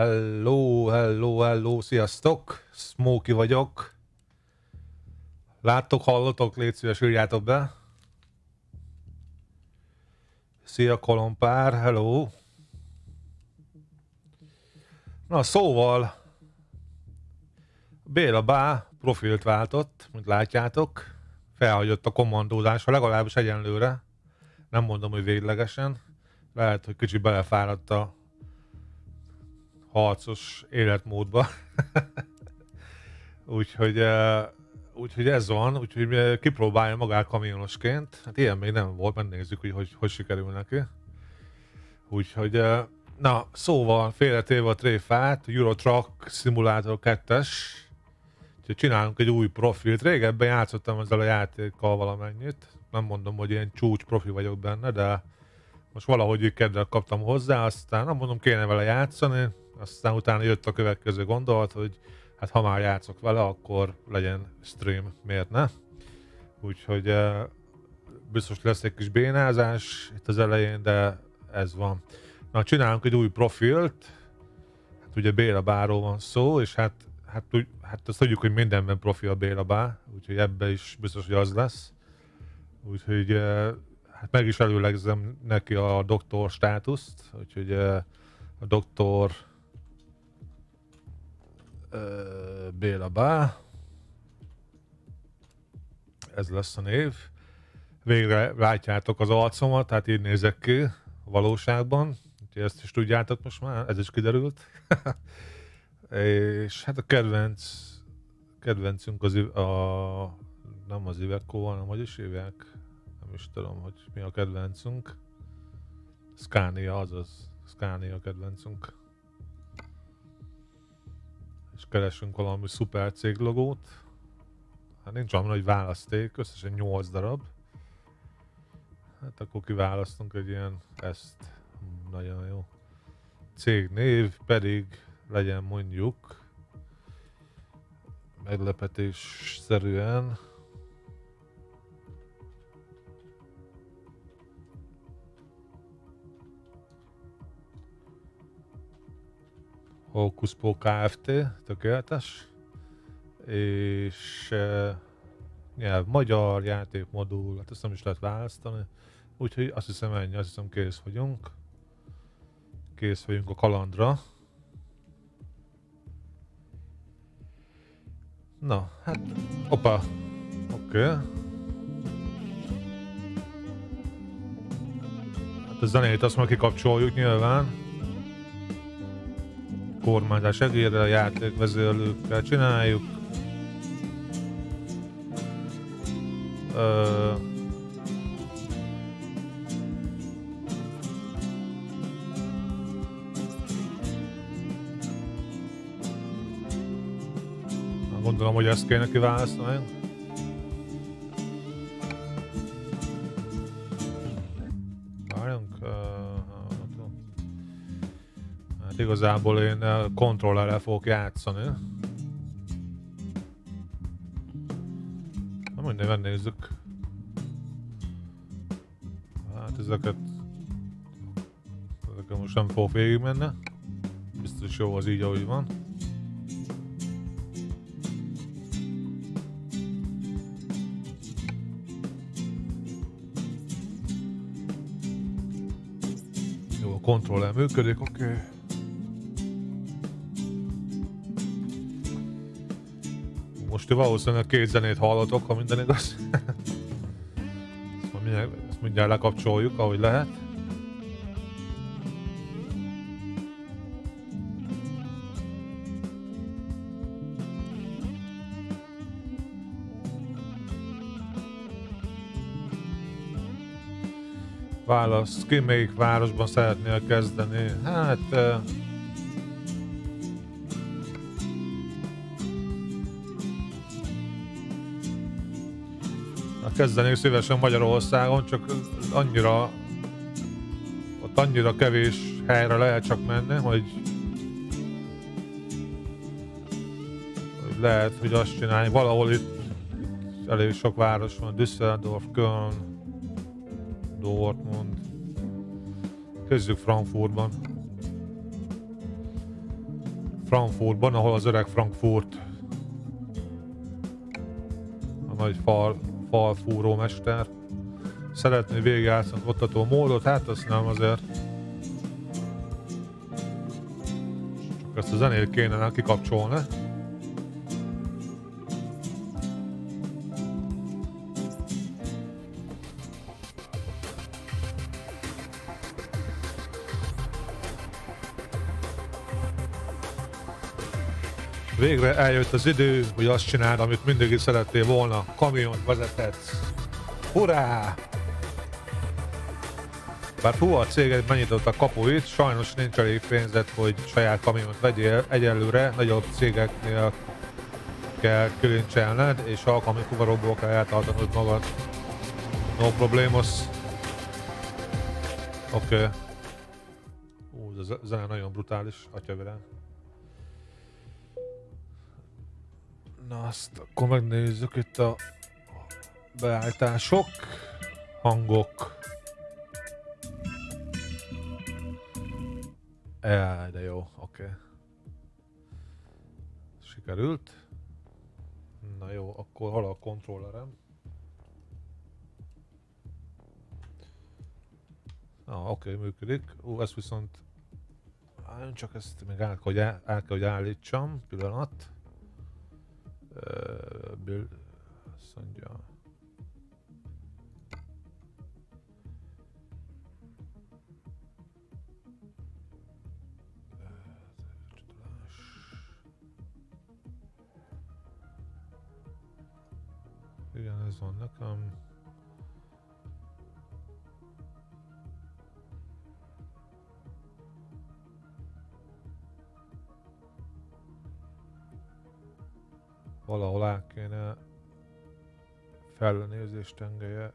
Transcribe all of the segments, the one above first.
Hello, hello, hello, sziasztok! Smokey vagyok. Láttok, hallotok? Légy szíves, írjátok be. Szia, kolompár, hello! Na, szóval Béla Bá profilt váltott, mint látjátok. Felhagyott a kommandózásra, legalábbis egyenlőre. Nem mondom, hogy véglegesen. Lehet, hogy kicsit belefáradt a harcos életmódba. úgyhogy, uh, úgyhogy ez van, úgyhogy kipróbálja magát kamionosként. Hát ilyen még nem volt, megnézzük, hogy hogy, hogy sikerül neki. Úgyhogy, uh, na, szóval félretéve a tréfát, Euro Truck Simulator 2-es, úgyhogy csinálunk egy új profilt. Régebben játszottam ezzel a játékkal valamennyit. Nem mondom, hogy ilyen csúcs profi vagyok benne, de most valahogy kedvet kaptam hozzá, aztán nem mondom, kéne vele játszani, aztán utána jött a következő gondolat, hogy hát ha már játszok vele, akkor legyen stream, miért ne? Úgyhogy biztos lesz egy kis bénázás itt az elején, de ez van. Na, csinálunk egy új profilt, hát ugye Béla Báról van szó, és hát, hát, hát azt tudjuk, hogy mindenben profi a Béla Bá, úgyhogy ebbe is biztos, hogy az lesz. Úgyhogy hát meg is előlegzem neki a doktor státuszt, úgyhogy a doktor Béla Bá. Ez lesz a név. Végre látjátok az arcomat, tehát így nézek ki valóságban. Úgyhogy ezt is tudjátok most már, ez is kiderült. és hát a kedvenc, kedvencünk az a, nem az Iveco, hanem hogy is hívják? Nem is tudom, hogy mi a kedvencünk. Scania, azaz. Scania a kedvencünk keresünk valami szuper cég logót. Hát nincs olyan nagy választék, összesen 8 darab. Hát akkor kiválasztunk egy ilyen ezt. Nagyon jó. Cég név pedig legyen mondjuk meglepetés szerűen Hocus Po Kft. tökéletes. És uh, nyelv magyar, játékmodul, hát ezt nem is lehet választani. Úgyhogy azt hiszem ennyi, azt hiszem kész vagyunk. Kész vagyunk a kalandra. Na, hát, opa, oké. Okay. Hát a zenét azt már kikapcsoljuk nyilván kormányzás segélyre a játékvezérlőkkel csináljuk. Ö, Gondolom, hogy ezt kéne kiválasztani. Igazából én eh, kontrollerrel fogok játszani. Na mindegy, megnézzük. Hát ezeket... Ezeket most nem fogok végigmenni. Biztos jó az így, ahogy van. Kontroller működik, oké. Okay. Most valószínűleg két zenét hallotok, ha minden igaz. ezt, mindjárt, ezt mindjárt lekapcsoljuk, ahogy lehet. Válasz, ki melyik városban szeretnél kezdeni? Hát... kezdenék szívesen Magyarországon, csak annyira ott annyira kevés helyre lehet csak menni, hogy, lehet, hogy azt csinálni. Valahol itt, elég sok város van, Düsseldorf, Köln, Dortmund. Kezdjük Frankfurtban. Frankfurtban, ahol az öreg Frankfurt a nagy fal, fal mester szeretné végigjátszani ottató módot, hát azt nem azért. Csak ezt a zenét kéne kikapcsolni. Végre eljött az idő, hogy azt csináld, amit mindig is szerettél volna. Kamiont vezethetsz. Hurrá! Bár hú, a cég megnyitott a kapuit, sajnos nincs elég pénzed, hogy saját kamiont vegyél. Egyelőre nagyobb cégeknél kell kilincselned, és a fuvarokból kell eltartanod magad. No problemos. Oké. Okay. Ú, ez a zene nagyon brutális, atyavilág. Na azt akkor megnézzük itt a beállítások, hangok. Jaj, de jó, oké. Okay. Sikerült. Na jó, akkor hol a kontrollerem? Ah, oké, okay, működik. Ú, ez viszont... Csak ezt még el, hogy el, el kell, hogy állítsam. Pillanat. Uh, build... Azt mondja... Igen, Valahol át kéne fellenézés tengelye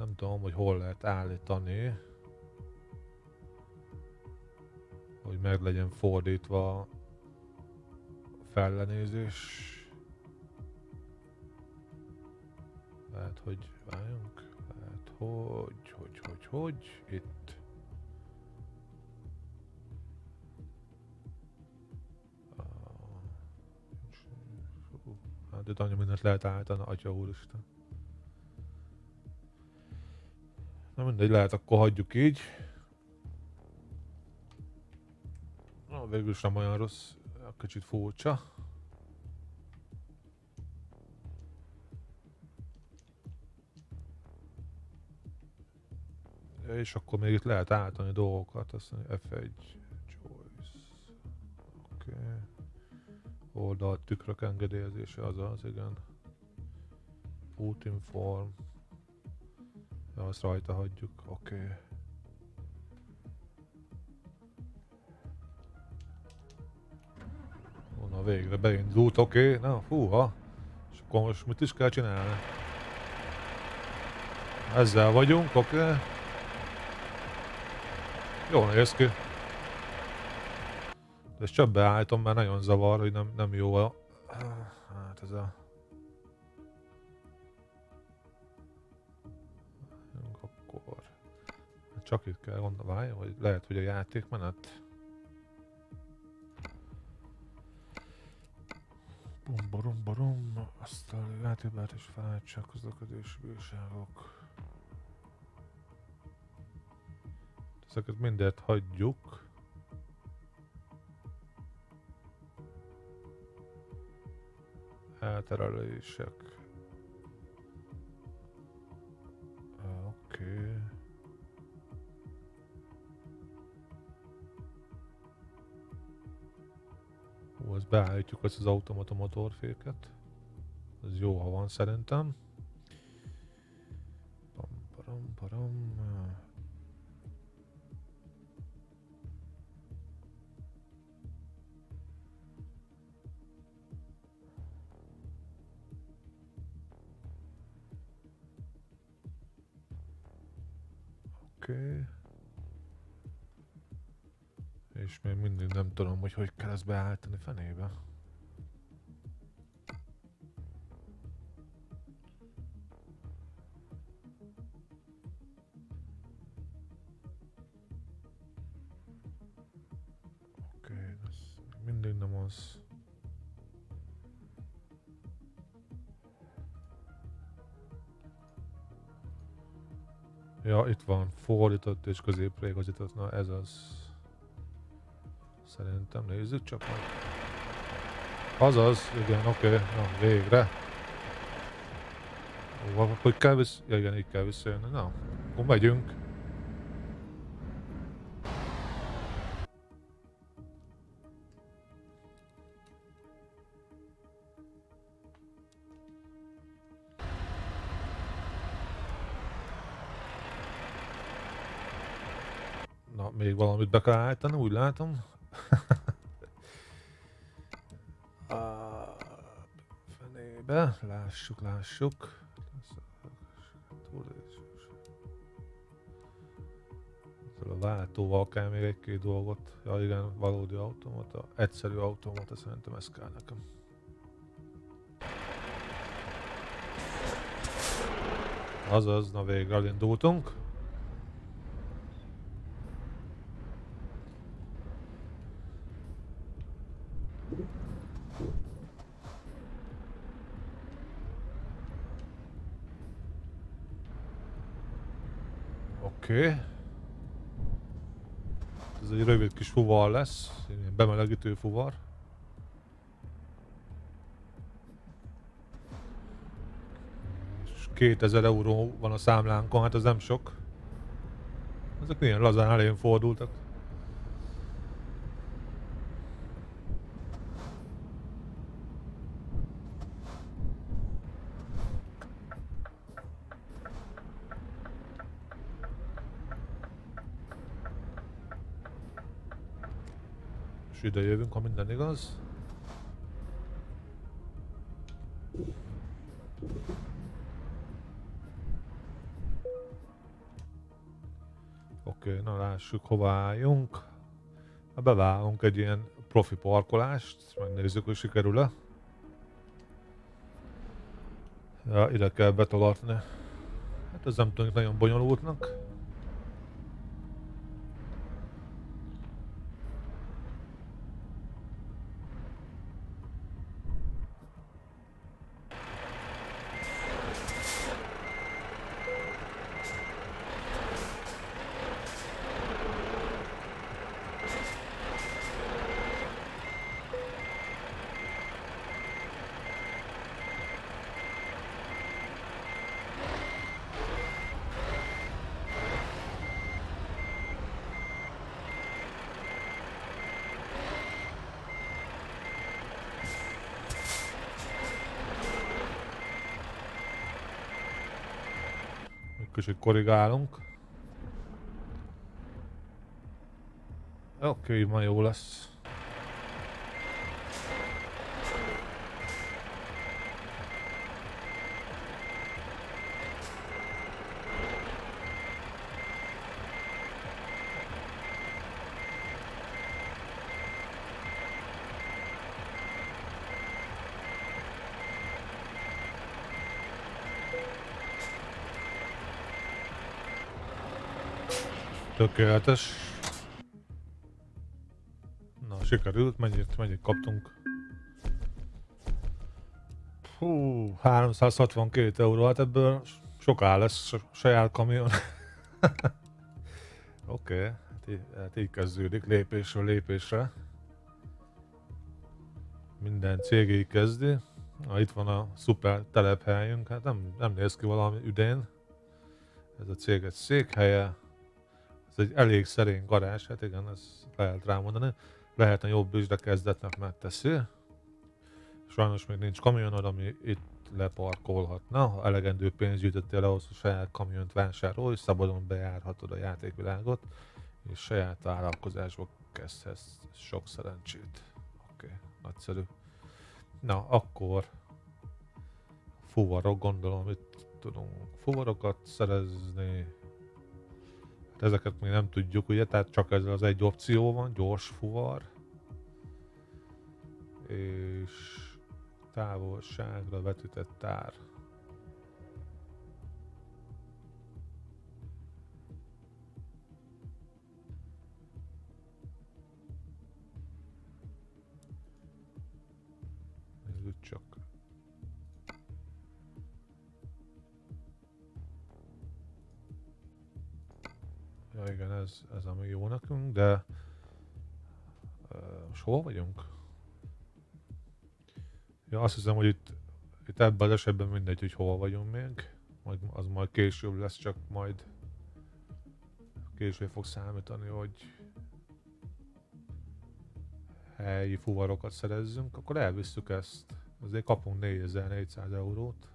nem tudom, hogy hol lehet állítani, hogy meg legyen fordítva a fellenézés. Lehet, hogy várjunk, lehet, hogy, hogy, hogy, hogy, itt. Hát itt annyi mindent lehet állítani, atya úristen. Na mindegy, lehet akkor hagyjuk így. Na, végül is nem olyan rossz, kicsit furcsa. És akkor még itt lehet állítani dolgokat, azt mondja F1 choice. Oké. Okay. Oldal tükrök engedélyezése, azaz, igen. Putin form. Ja, azt rajta hagyjuk, oké. Okay. Na végre beindult, oké. Okay. Na, fúha. És akkor most mit is kell csinálni? Ezzel vagyunk, oké. Okay. Jól néz ki. De ezt csak beállítom, mert nagyon zavar, hogy nem, nem jó a... Hát ez a... Csak itt kell gondolni, hogy lehet, hogy a játékmenet. Bum, barum, barum, azt a játékmenet és fáradtság, közlekedési bírságok. Ezeket mindet hagyjuk. Elterelések. Oké. Okay. Beállítjuk ezt az automata motorféket. Ez jó, ha van szerintem. Pam, param, param. Tudom, hogy hogy kell ezt beállítani fenébe. Oké, okay, ez. Ja, itt van. Fordított és középre igazított. Na ez az. Szerintem nézzük csak meg. Azaz, igen, oké, okay. na végre. Ó, hogy kell vissza... Ja, igen, így kell visszajönni. Na, akkor megyünk. Még valamit be kell állítani, úgy látom. Lássuk, lássuk. A váltóval kell még egy-két dolgot. Ja igen, valódi automata. Egyszerű automata, szerintem ez kell nekem. Azaz, na végre elindultunk. Oké. Okay. Ez egy rövid kis fuvar lesz, ilyen bemelegítő fuvar. És 2000 euró van a számlánkon, hát ez nem sok. Ezek milyen lazán elén fordultak. Ide jövünk, ha minden igaz. Oké, na lássuk hova álljunk. Beválunk egy ilyen profi parkolást, megnézzük, hogy sikerül-e. Ja, ide kell betolatni. Hát ez nem tűnik nagyon bonyolultnak. Kicsit korrigálunk. Oké, okay, ma jó lesz. Tökéletes. Na, sikerült. Mennyit, mennyit kaptunk? Hú, 362 euró. Hát ebből soká lesz saját kamion. Oké, okay, hát, így, hát így kezdődik lépésről lépésre. Minden cég így kezdi. Na, itt van a szuper telephelyünk, hát nem, nem néz ki valami üdén. Ez a cég egy székhelye, egy elég szerény garázs, hát igen, ezt lehet rámondani. Lehetne jobb is, de kezdetnek megteszi. Sajnos még nincs kamionod, ami itt leparkolhatna. Ha elegendő pénzt gyűjtöttél ahhoz, hogy saját kamiont vásárolj, szabadon bejárhatod a játékvilágot, és saját vállalkozásba kezdhetsz. Sok szerencsét. Oké, okay, nagyszerű. Na, akkor fuvarok, gondolom itt tudunk fuvarokat szerezni ezeket még nem tudjuk, ugye, tehát csak ezzel az egy opció van, gyors fuvar. És távolságra vetített tár. Ja igen, ez, ez ami jó nekünk, de uh, most hol vagyunk? Ja, azt hiszem, hogy itt, itt ebben az esetben mindegy, hogy hol vagyunk még. Majd, az majd később lesz, csak majd később fog számítani, hogy helyi fuvarokat szerezzünk, akkor elvisszük ezt. Azért kapunk 4400 eurót.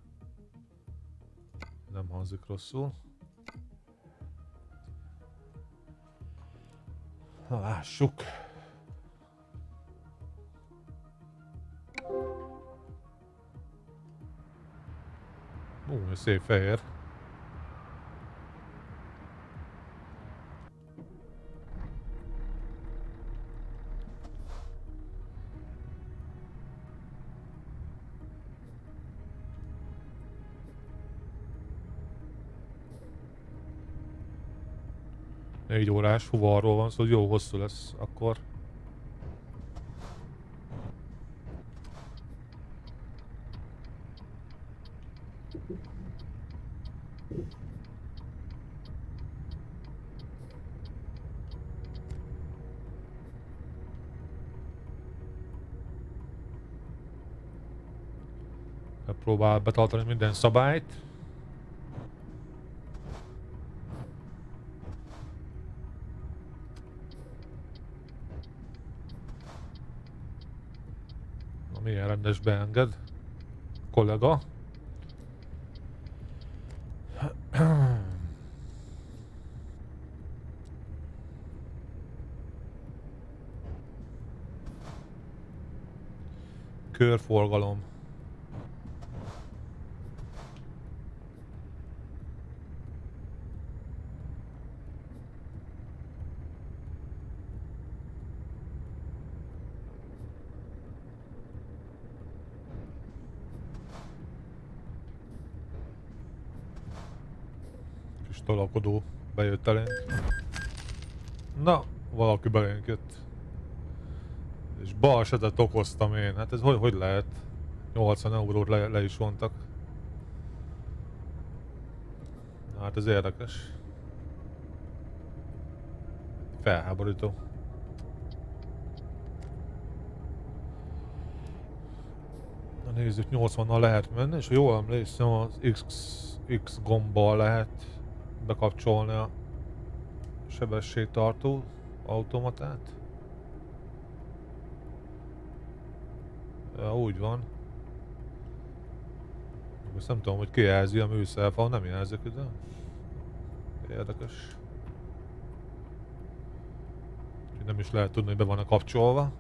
Nem hangzik rosszul. Na, lássuk. Ú, szép fehér. Négy órás fuvarról van szó, szóval jó hosszú lesz akkor. Próbál betartani minden szabályt. Na milyen rendes beenged? Kollega. Körforgalom. Tolakodó bejött elénk. Na, valaki belénk jött. És balesetet okoztam én. Hát ez hogy, hogy lehet? 80 eurót le, le is vontak. Hát ez érdekes. Felháborító. Na nézzük, 80-nal lehet menni, és ha jól emlékszem, az X, X gombbal lehet bekapcsolni a sebességtartó automatát. Ja, úgy van. Most nem tudom, hogy ki jelzi a műszerfal, nem jelzik ide. Érdekes. nem is lehet tudni, hogy be van a kapcsolva.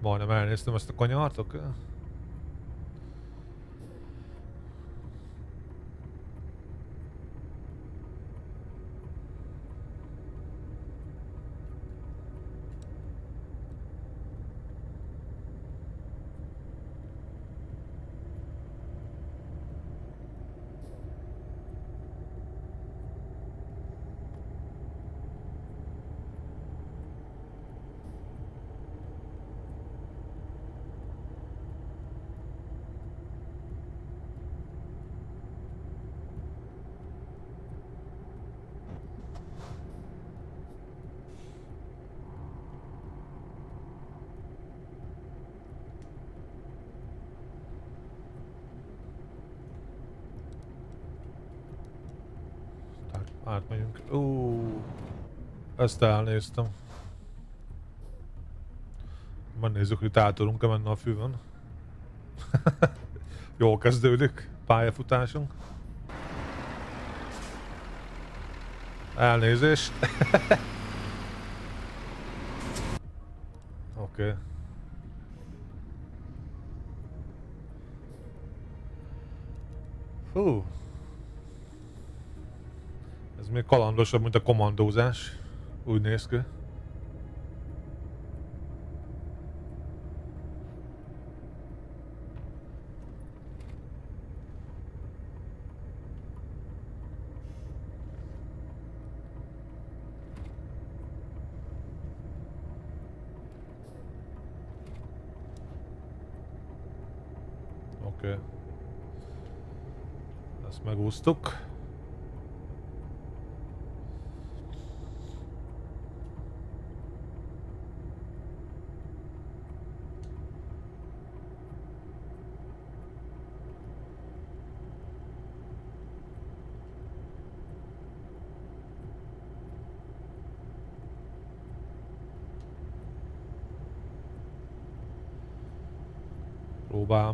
Majdnem elnéztem ezt a kanyart, oké? Okay? Átmegyünk. Ó, ezt elnéztem. Majd nézzük, hogy át tudunk-e menni a fűvön. Jól kezdődik pályafutásunk. Elnézést. Oké. Okay. Hú. Kalandosabb, mint a kommandózás. Úgy néz ki. Oké. Okay. Ezt megúsztuk.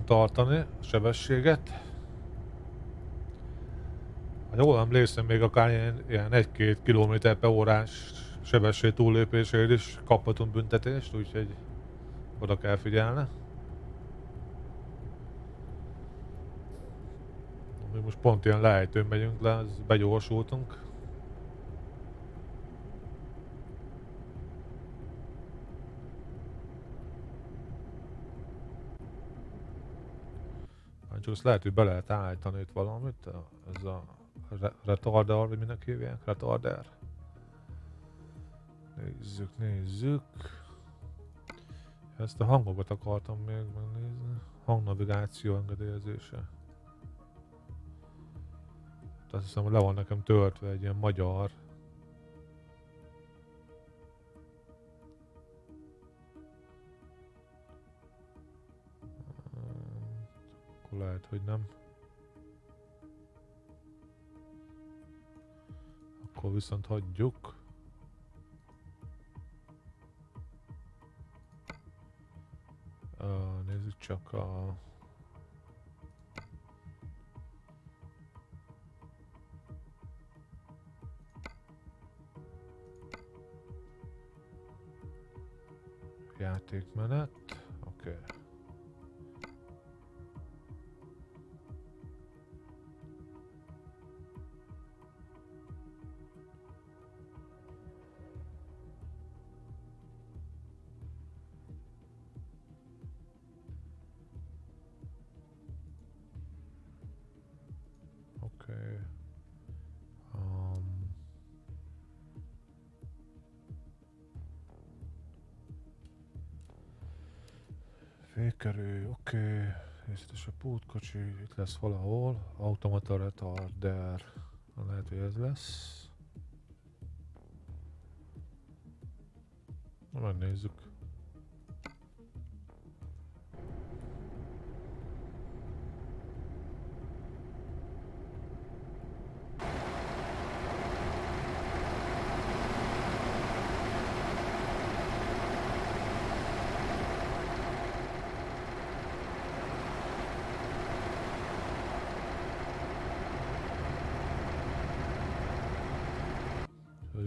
Tartani a sebességet. Ha jól emlékszem, még akár ilyen, ilyen 1-2 km per órás sebesség túllépésért is kaphatunk büntetést, úgyhogy oda kell figyelni. Mi most pont ilyen lejtőn megyünk le, begyorsultunk. Csak lehet, hogy be lehet állítani itt valamit. Ez a retarder, vagy minek hívják? Retarder. Nézzük, nézzük. Ezt a hangokat akartam még megnézni. Hangnavigáció engedélyezése. Azt hiszem, le van nekem töltve egy ilyen magyar akkor lehet, hogy nem. Akkor viszont hagyjuk. Uh, nézzük csak a... Játékmenet. Oké. Okay. Részletes a pótkocsi, itt lesz valahol. Automata retarder. Lehet, hogy ez lesz. Megnézzük.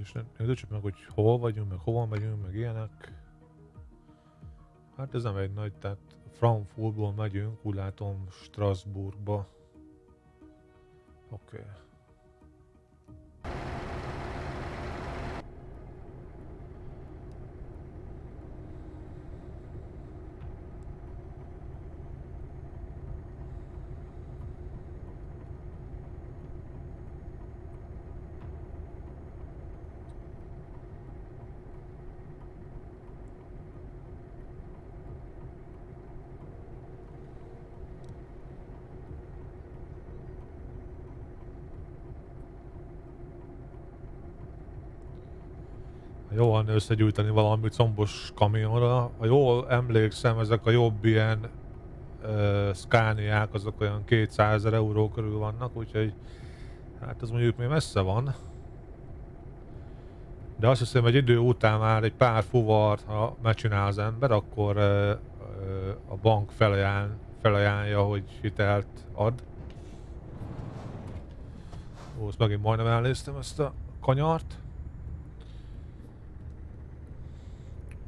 És nézzük meg, hogy hol vagyunk, meg hova megyünk, meg ilyenek. Hát ez nem egy nagy, tehát Frankfurtból megyünk, úgy látom Strasbourgba. Oké. Okay. Jól összegyűjteni valamit szombos kamionra. Ha jól emlékszem, ezek a jobb ilyen uh, Scaniák, azok olyan 200 ezer euró körül vannak, úgyhogy hát ez mondjuk még messze van. De azt hiszem, egy idő után már egy pár fuvart, ha megcsinál az ember, akkor uh, a bank felajánl, felajánlja, hogy hitelt ad. Ó, azt megint majdnem elnéztem ezt a kanyart.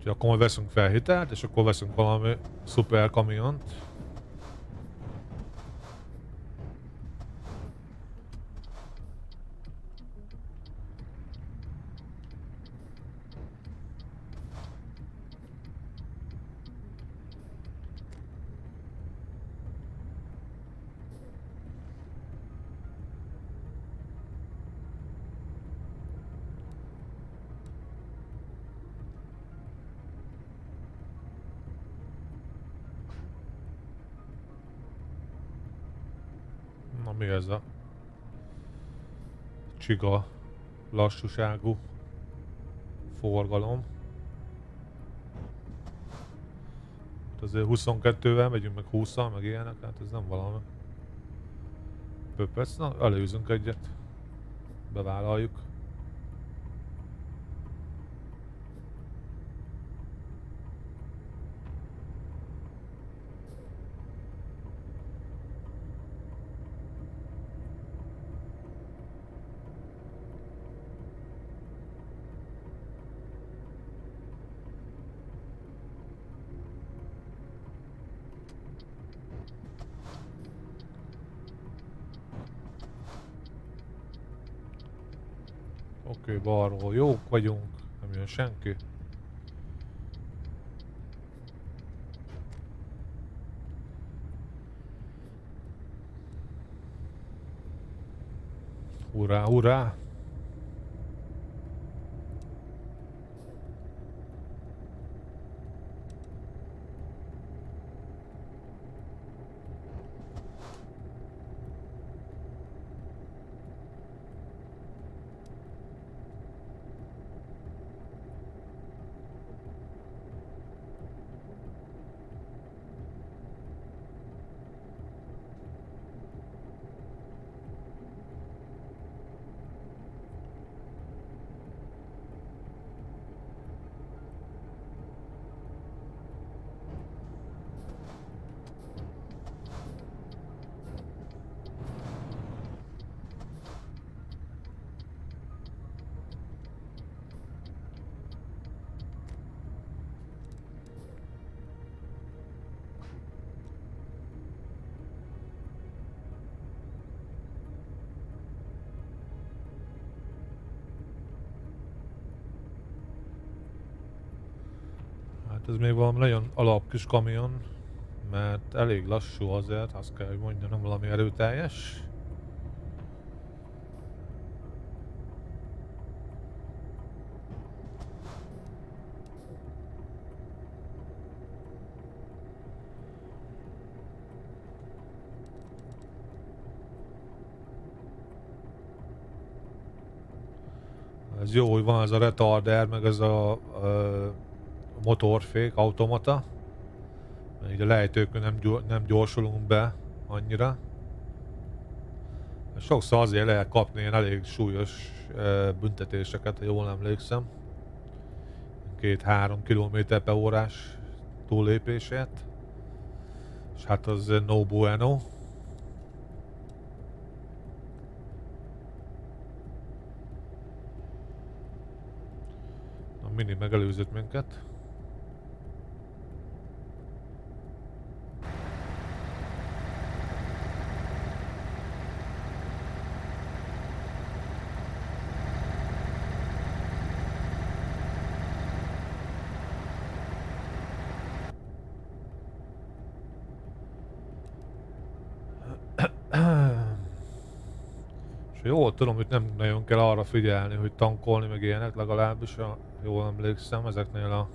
Úgyhogy akkor veszünk fel hitelt, és akkor veszünk valami szuper kamiont. Ami ez a csiga lassúságú forgalom. azért 22-vel megyünk, meg 20-al, meg ilyenek, hát ez nem valami. Pöpec, na előzünk egyet. Bevállaljuk. Balról jók vagyunk, nem jön senki. Hurrá, hurrá! Hát ez még valami nagyon alap kis kamion, mert elég lassú azért, azt kell, hogy mondjam, valami erőteljes. Ez jó, hogy van ez a retarder, meg ez a, a motorfék, automata. Így a lejtőkön nem, nem gyorsulunk be annyira. Sokszor azért lehet kapni ilyen elég súlyos e, büntetéseket, ha jól emlékszem. Két-három kilométer per órás túllépését. És hát az no bueno. A mini megelőzött minket. Jól tudom, hogy nem nagyon kell arra figyelni, hogy tankolni meg ilyenek, legalábbis a, jól emlékszem ezeknél a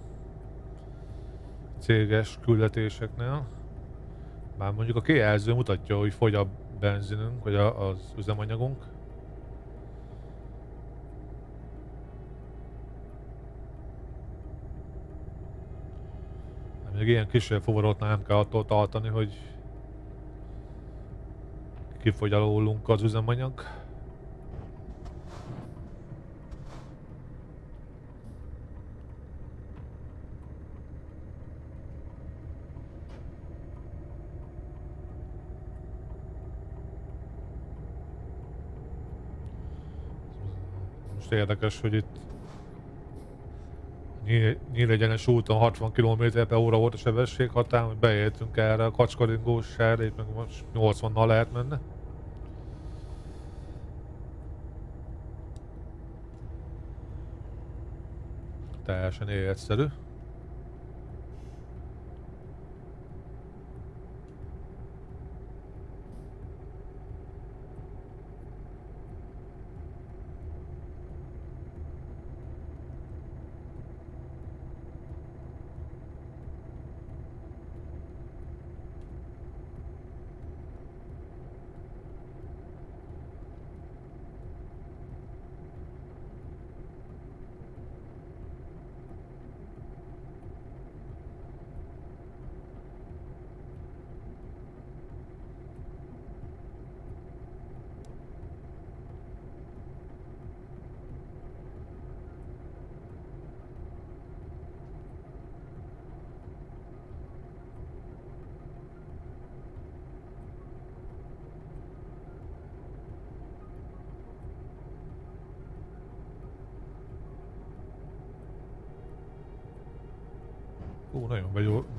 céges küldetéseknél. Már mondjuk a kijelző mutatja, hogy fogy a benzinünk, vagy a, az üzemanyagunk. Még ilyen kisebb fuvarotnál nem kell attól tartani, hogy kifogy alólunk az üzemanyag. Most érdekes, hogy itt Nyílegyenes úton 60 km per óra volt a sebesség határ, hogy beértünk erre a kacskaringós serdét, meg most 80-nal lehet menni. Teljesen életszerű.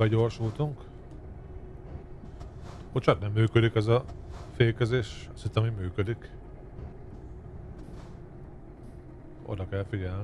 Begyorsultunk. Bocsánat, nem működik ez a fékezés. Azt hittem, hogy működik. Oda kell figyelni.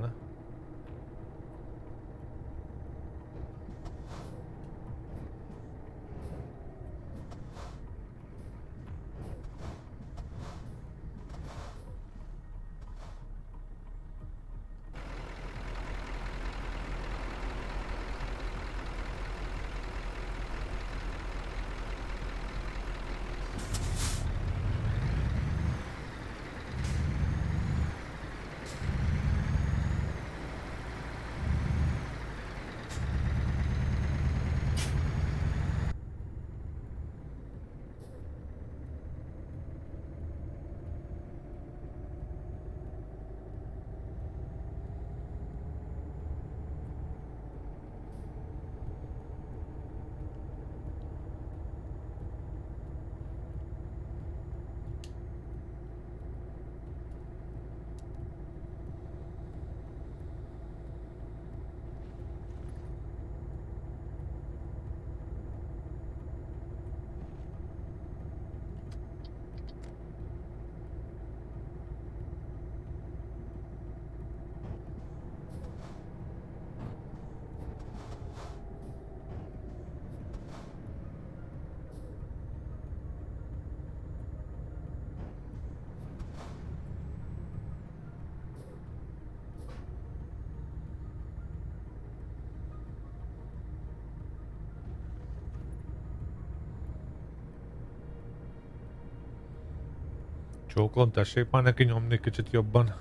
Csóklom, tessék már neki nyomni kicsit jobban.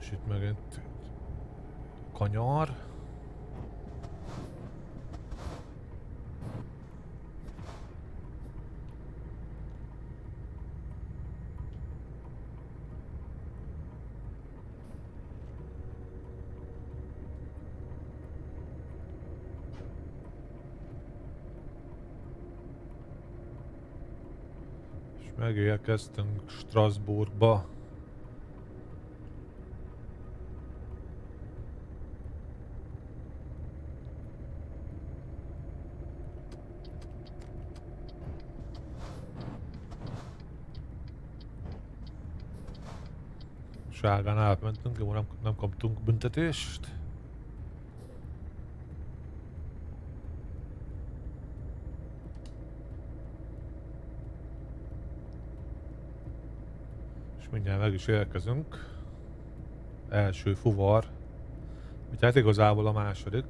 És itt megint kanyar. Megérkeztünk Strasbourgba. Sárgán átmentünk, jó nem, nem kaptunk büntetést. mindjárt meg is érkezünk. Első fuvar. hát igazából a második.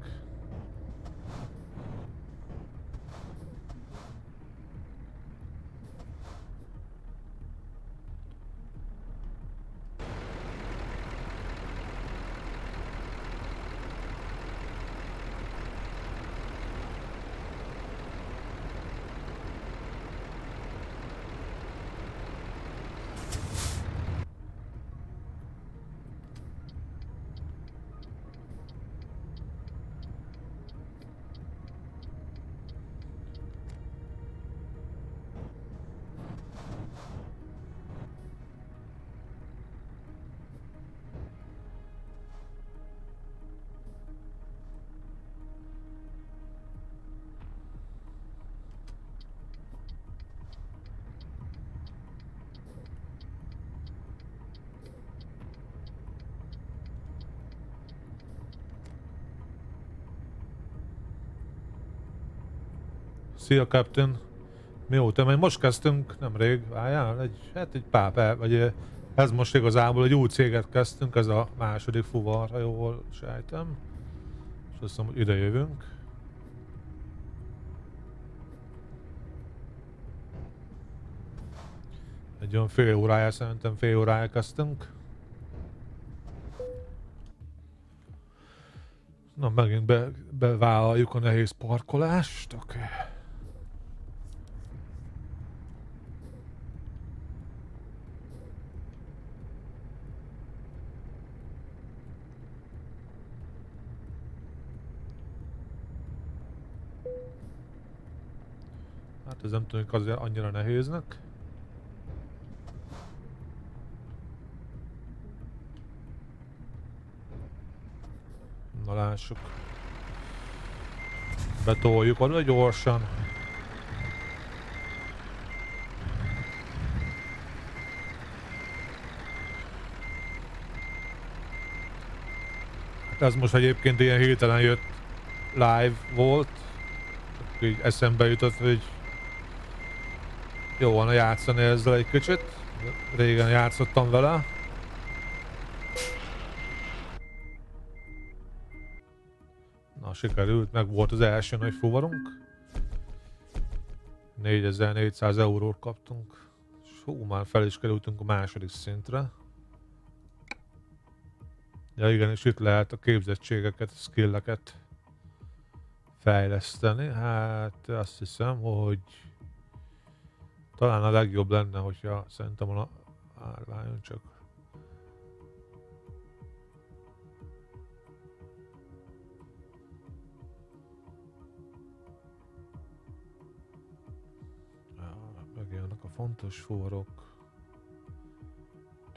Szia, Captain. Mióta, mert most kezdtünk, nemrég, várjál, egy, hát egy perc, vagy ez most igazából egy új céget kezdtünk, ez a második fuvar, ha jól sejtem. És azt hiszem, hogy ide jövünk. Egy olyan fél órája, szerintem fél órája kezdtünk. Na, megint be, bevállaljuk a nehéz parkolást, oké. Okay. tűnik az annyira nehéznek. Na lássuk. Betoljuk oda gyorsan. Hát ez most egyébként ilyen hirtelen jött live volt. Csak így eszembe jutott, hogy jó van játszani ezzel egy kicsit. Régen játszottam vele. Na, sikerült, meg volt az első nagy fuvarunk. 4400 eurót kaptunk. És hú, már fel is kerültünk a második szintre. Ja igen, és itt lehet a képzettségeket, a skilleket fejleszteni. Hát azt hiszem, hogy talán a legjobb lenne, hogyha szerintem a árványon csak megjönnek a fontos forrok.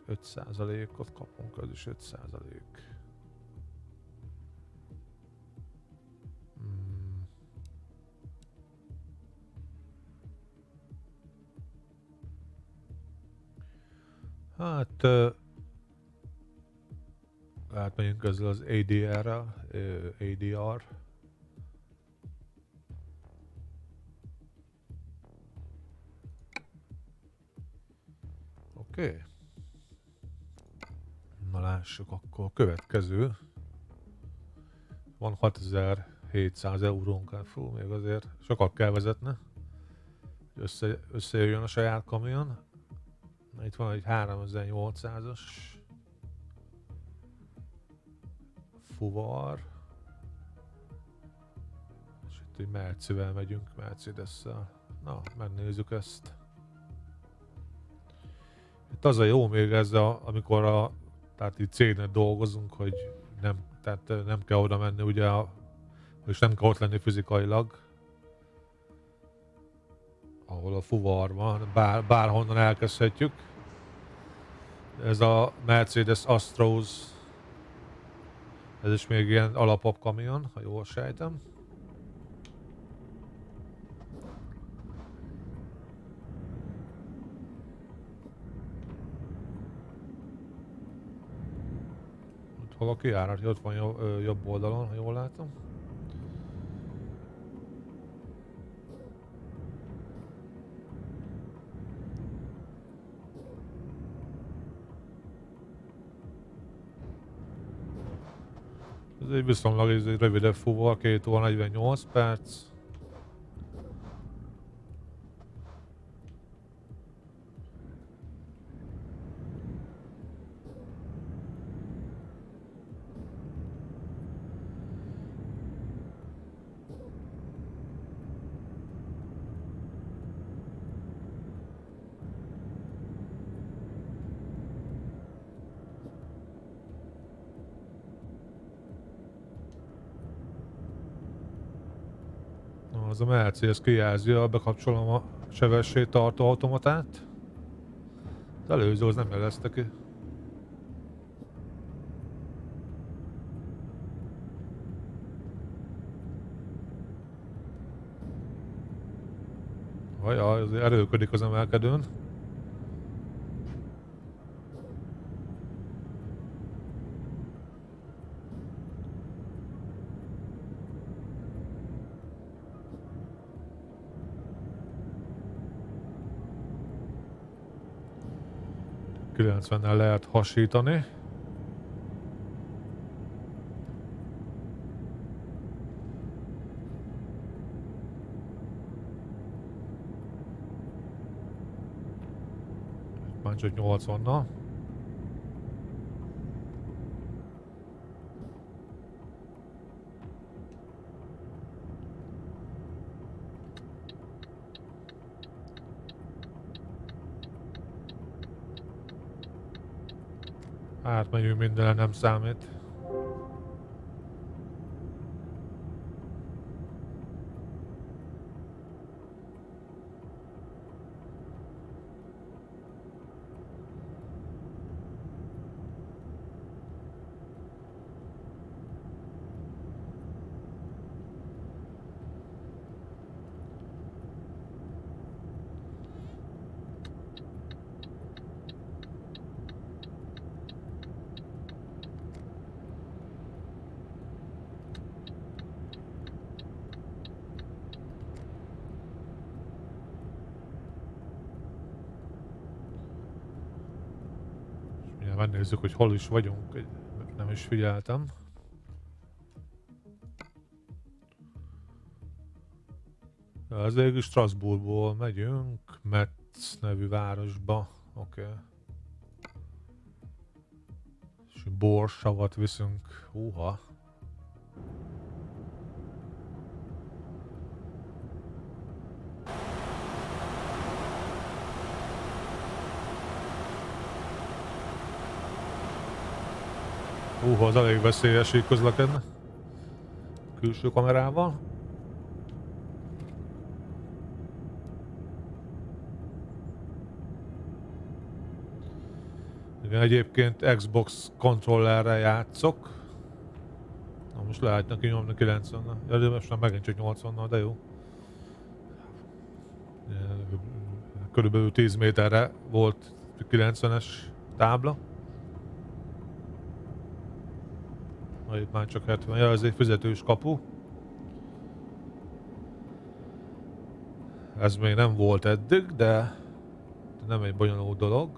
5%-ot kapunk, az is 5%. Hát átmegyünk ezzel az ADR-ra, ADR. Oké. Okay. Na lássuk akkor. Következő. Van 6700 eurónk, hát fú, még azért sokat kell vezetne. Össze, összejöjjön a saját kamion. Itt van egy 3800-as fuvar. És itt egy Mercivel megyünk, Mercedes-szel. Na, megnézzük ezt. Itt az a jó még ez, a, amikor a tehát itt cégnél dolgozunk, hogy nem, tehát nem kell oda menni, ugye, és nem kell ott lenni fizikailag, ahol a fuvar van, bár, bárhonnan elkezdhetjük. Ez a Mercedes Astros, ez is még ilyen alapabb kamion, ha jól sejtem. Hol a kiárat? Ott van jobb oldalon, ha jól látom. Ez egy viszonylag rövidebb fuvar, 2 óra 48 perc. Az a Mercedes kijelzi, bekapcsolom a sebesség tartó automatát. Az előző az nem jelezte ki. Ajaj, azért erőködik az emelkedőn. El lehet hasítani. Már csak 80-nal. Átmegyünk mindenre, nem számít. Megnézzük, hogy hol is vagyunk. Nem is figyeltem. Az végül Strasbourgból megyünk, Metz nevű városba. Oké. Okay. És borsavat viszünk. Húha. Húha, az elég veszélyes így közlekedne. Külső kamerával. Igen, egyébként Xbox kontrollerre játszok. Na most lehet neki nyomni 90 -nel. De most már megint csak 80 de jó. Körülbelül 10 méterre volt 90-es tábla. Na itt már csak 70, ja ez egy fizetős kapu. Ez még nem volt eddig, de nem egy bonyolult dolog.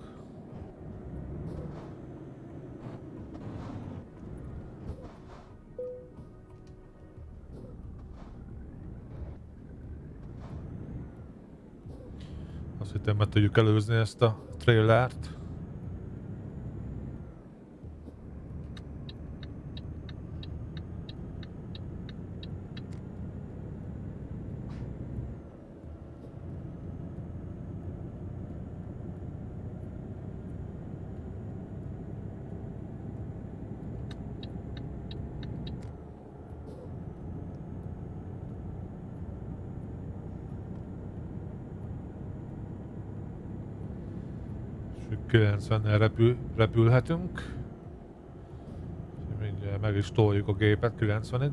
Azt hittem meg tudjuk előzni ezt a trailert. És 90-nel repül, repülhetünk. Mindjárt meg is toljuk a gépet 90-ig.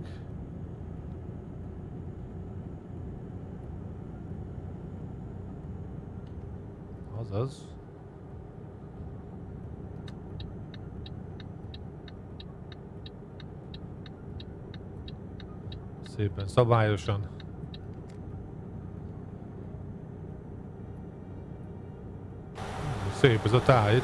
Azaz. Szépen szabályosan. Szép ez a táj.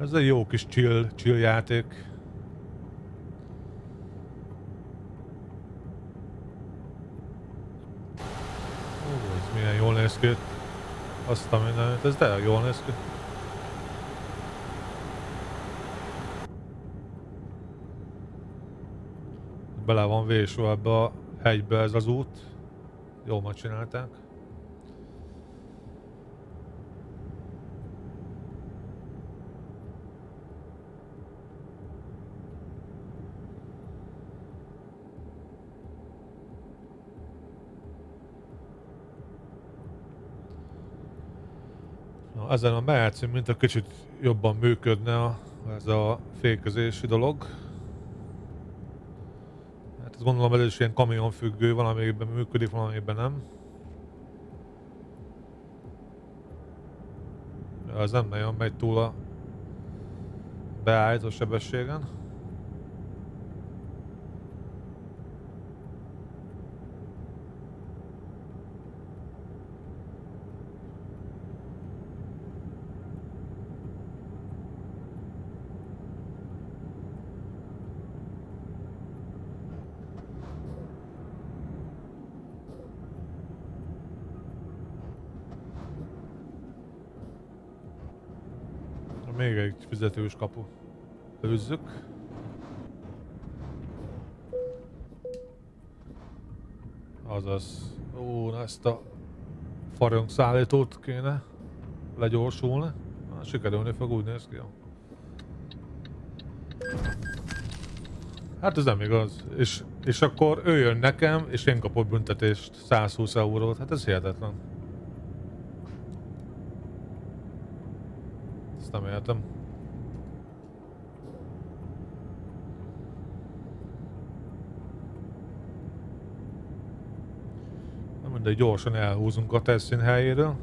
Ez egy jó kis chill, chill játék. Ó, ez milyen jól néz ki. Azt a mindenit, ez de jól néz ki. Bele van vésve ebbe a hegybe ez az út. Jól megcsinálták. Ezen a mehetszín mint a kicsit jobban működne a, ez a fékezési dolog. Hát ezt gondolom ez is ilyen kamion függő, valamelyikben működik, valamelyikben nem. Ez nem nagyon megy túl a beállító sebességen. Fizetős kapu. Őzzük. Azaz. Ó, na ezt a farangszállítót kéne legyorsulni. Na, sikerülni fog, úgy néz ki. Hát ez nem igaz. És, és akkor ő jön nekem, és én kapok büntetést, 120 eurót. Hát ez hihetetlen. Ezt nem értem. Mindegy, gyorsan elhúzunk a tesztin helyéről.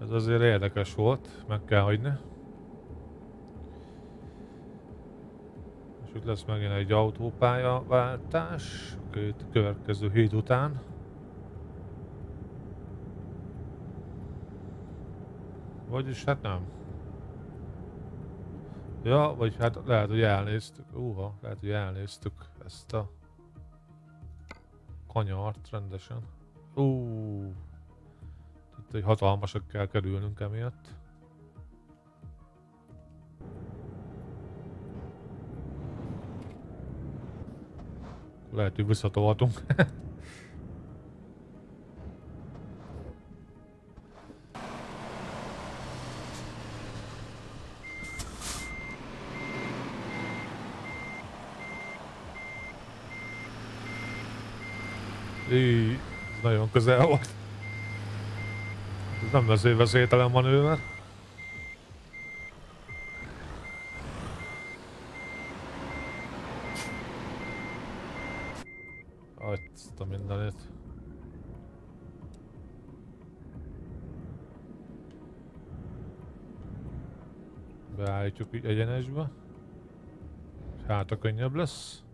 Ez érdekes volt, meg kell hagyni. És itt lesz megint egy autópálya váltás, két következő híd után. Vagyis hát nem. Ja, vagy hát lehet, hogy elnéztük. Uha, lehet, hogy elnéztük ezt a kanyart rendesen. Uh hogy hatalmasak kell kerülnünk emiatt. Lehet, hogy visszatolhatunk. Így, nagyon közel volt. Ez nem vezérvezételen manőver. Azt a mindenit. Beállítjuk így egyenesbe. Hát a könnyebb lesz.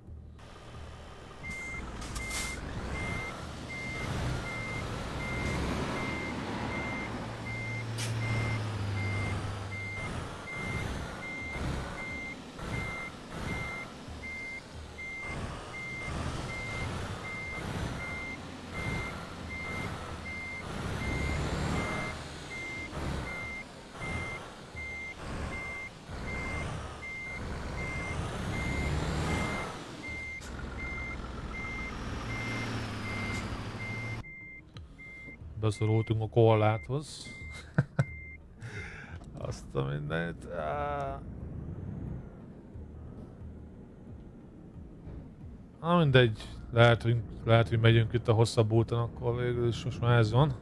Beszorultunk a korláthoz. Azt a mindent. Na mindegy, lehet hogy, lehet, hogy megyünk itt a hosszabb úton, akkor végül is most már ez van.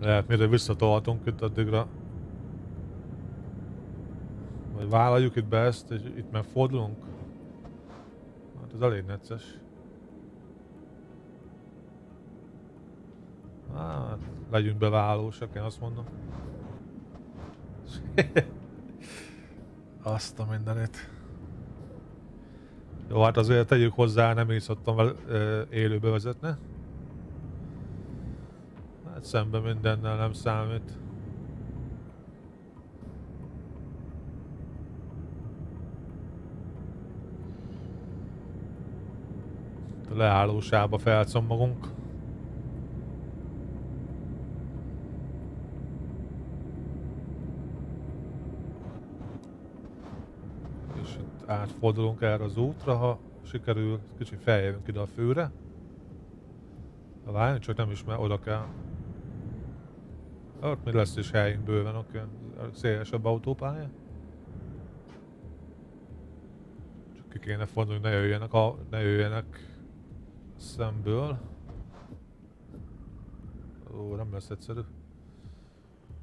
Lehet, mire visszatolhatunk itt addigra. Vagy vállaljuk itt be ezt, és itt megfordulunk. Ez elég necces. Hát, legyünk beválósak, én azt mondom. azt a mindenit. Jó, hát azért tegyük hozzá, nem is szoktam vel, élőbe vezetni. Hát szemben mindennel nem számít. Leállósába felcommogunk. És itt átfordulunk erre az útra, ha sikerül, kicsit feljövünk ide a főre. Várjunk, csak nem is, mert oda kell. Ott mi lesz is helyünk bőven, oké. Okay. Szélesebb autópálya. Csak ki kéne fordulni, ne jöjjenek, a, ne jöjjenek szemből. Ó, nem lesz egyszerű.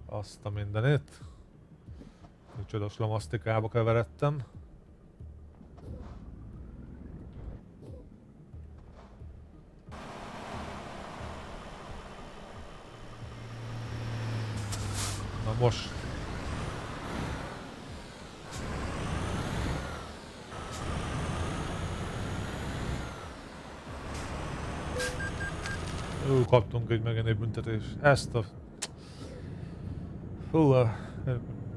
Azt a mindenét. Micsoda slamasztikába keveredtem. Na most Ú, kaptunk egy megint egy büntetés. Ezt a... Hú,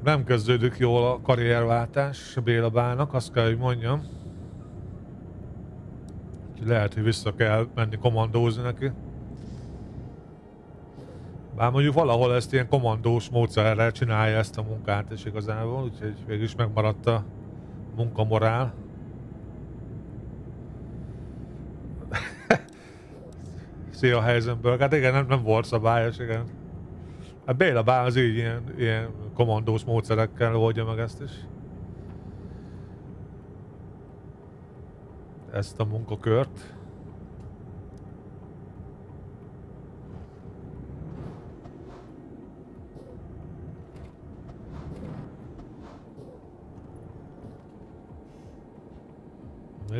nem kezdődik jól a karrierváltás Béla Bának, azt kell, hogy mondjam. Lehet, hogy vissza kell menni kommandózni neki. Bár mondjuk valahol ezt ilyen kommandós módszerrel csinálja ezt a munkát, és igazából, úgyhogy végül is megmaradt a munkamorál. szia helyzemből. Hát igen, nem, nem volt szabályos, igen. A Béla Bál az így ilyen, ilyen komandós módszerekkel oldja meg ezt is. Ezt a munkakört.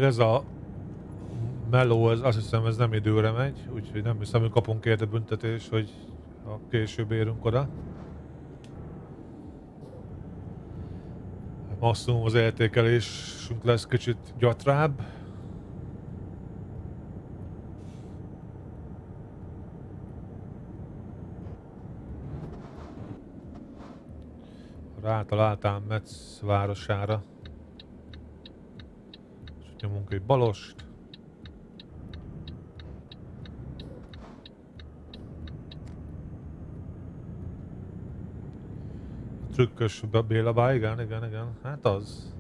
Ez a meló, ez, azt hiszem ez nem időre megy, úgyhogy nem hiszem, hogy kapunk érte büntetés, hogy ha később érünk oda. Maximum az értékelésünk lesz kicsit gyatrább. Rátaláltál Metz városára. És nyomunk egy balost. Trükkös Béla bá, igen, igen, igen. Hát az.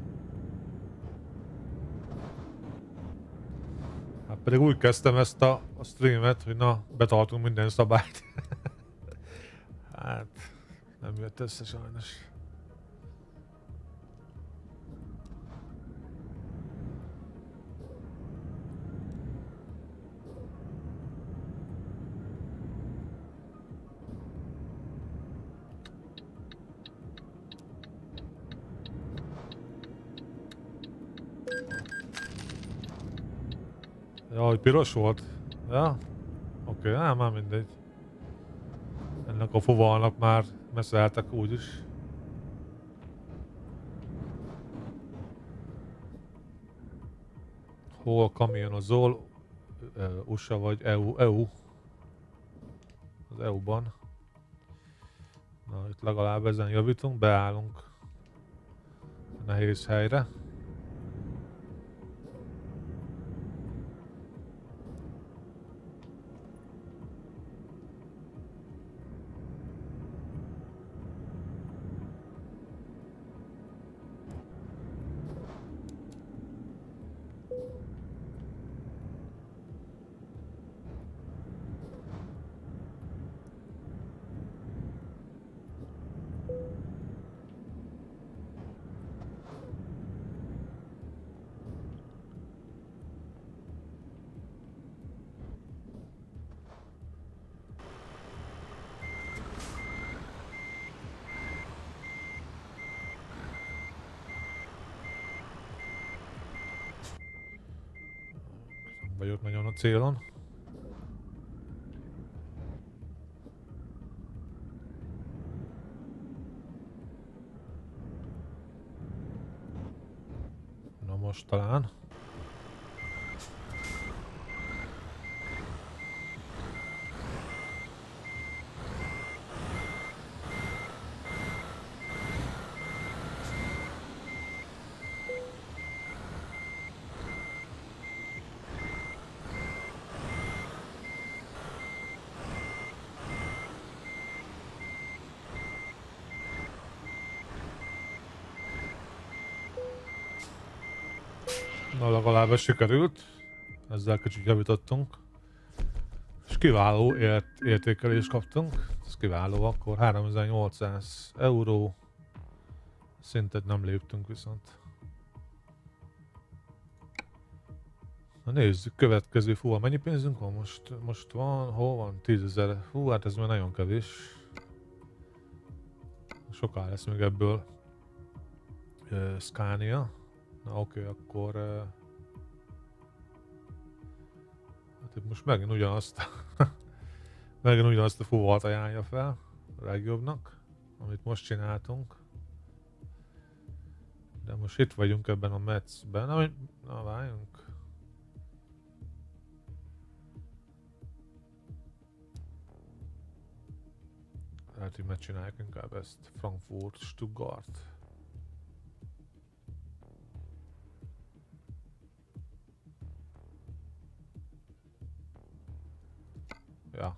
Hát pedig úgy kezdtem ezt a, a streamet, hogy na, betartunk minden szabályt. hát, nem jött össze sajnos. Ja, hogy piros volt? Ja? Oké, okay, már mindegy. Ennek a fuvalnak már messzeltek úgyis. Hol kamionozol? USA vagy EU? EU. Az EU-ban. Na, itt legalább ezen javítunk, beállunk a nehéz helyre. vagyok nagyon a célon. Na most talán. Ez sikerült. Ezzel kicsit javítottunk. És kiváló ért értékelést kaptunk. Ez kiváló, akkor 3800 euró. Szintet nem léptünk viszont. Na nézzük, következő fú, mennyi pénzünk van most? Most van, hol van? 10.000. Hú, hát ez már nagyon kevés. Soká lesz még ebből Scania. Na oké, okay, akkor... Uh, most megint ugyanazt... megint ugyanazt a fuvalt ajánlja fel a legjobbnak, amit most csináltunk. De most itt vagyunk ebben a Metszben. Na, na várjunk. Lehet, hogy megcsináljuk inkább ezt. Frankfurt, Stuttgart. Ja.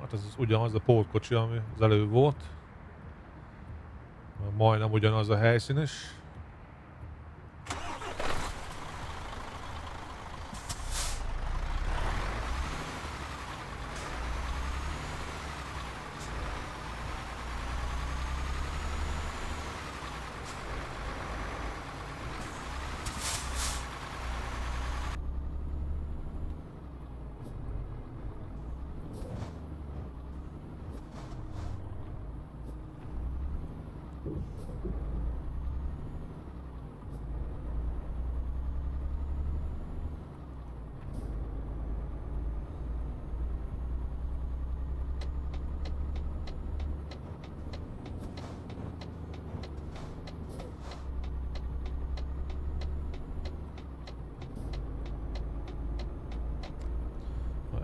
Hát ez ugyanaz a pótkocsi, ami az előbb volt. Majdnem ugyanaz a helyszín is.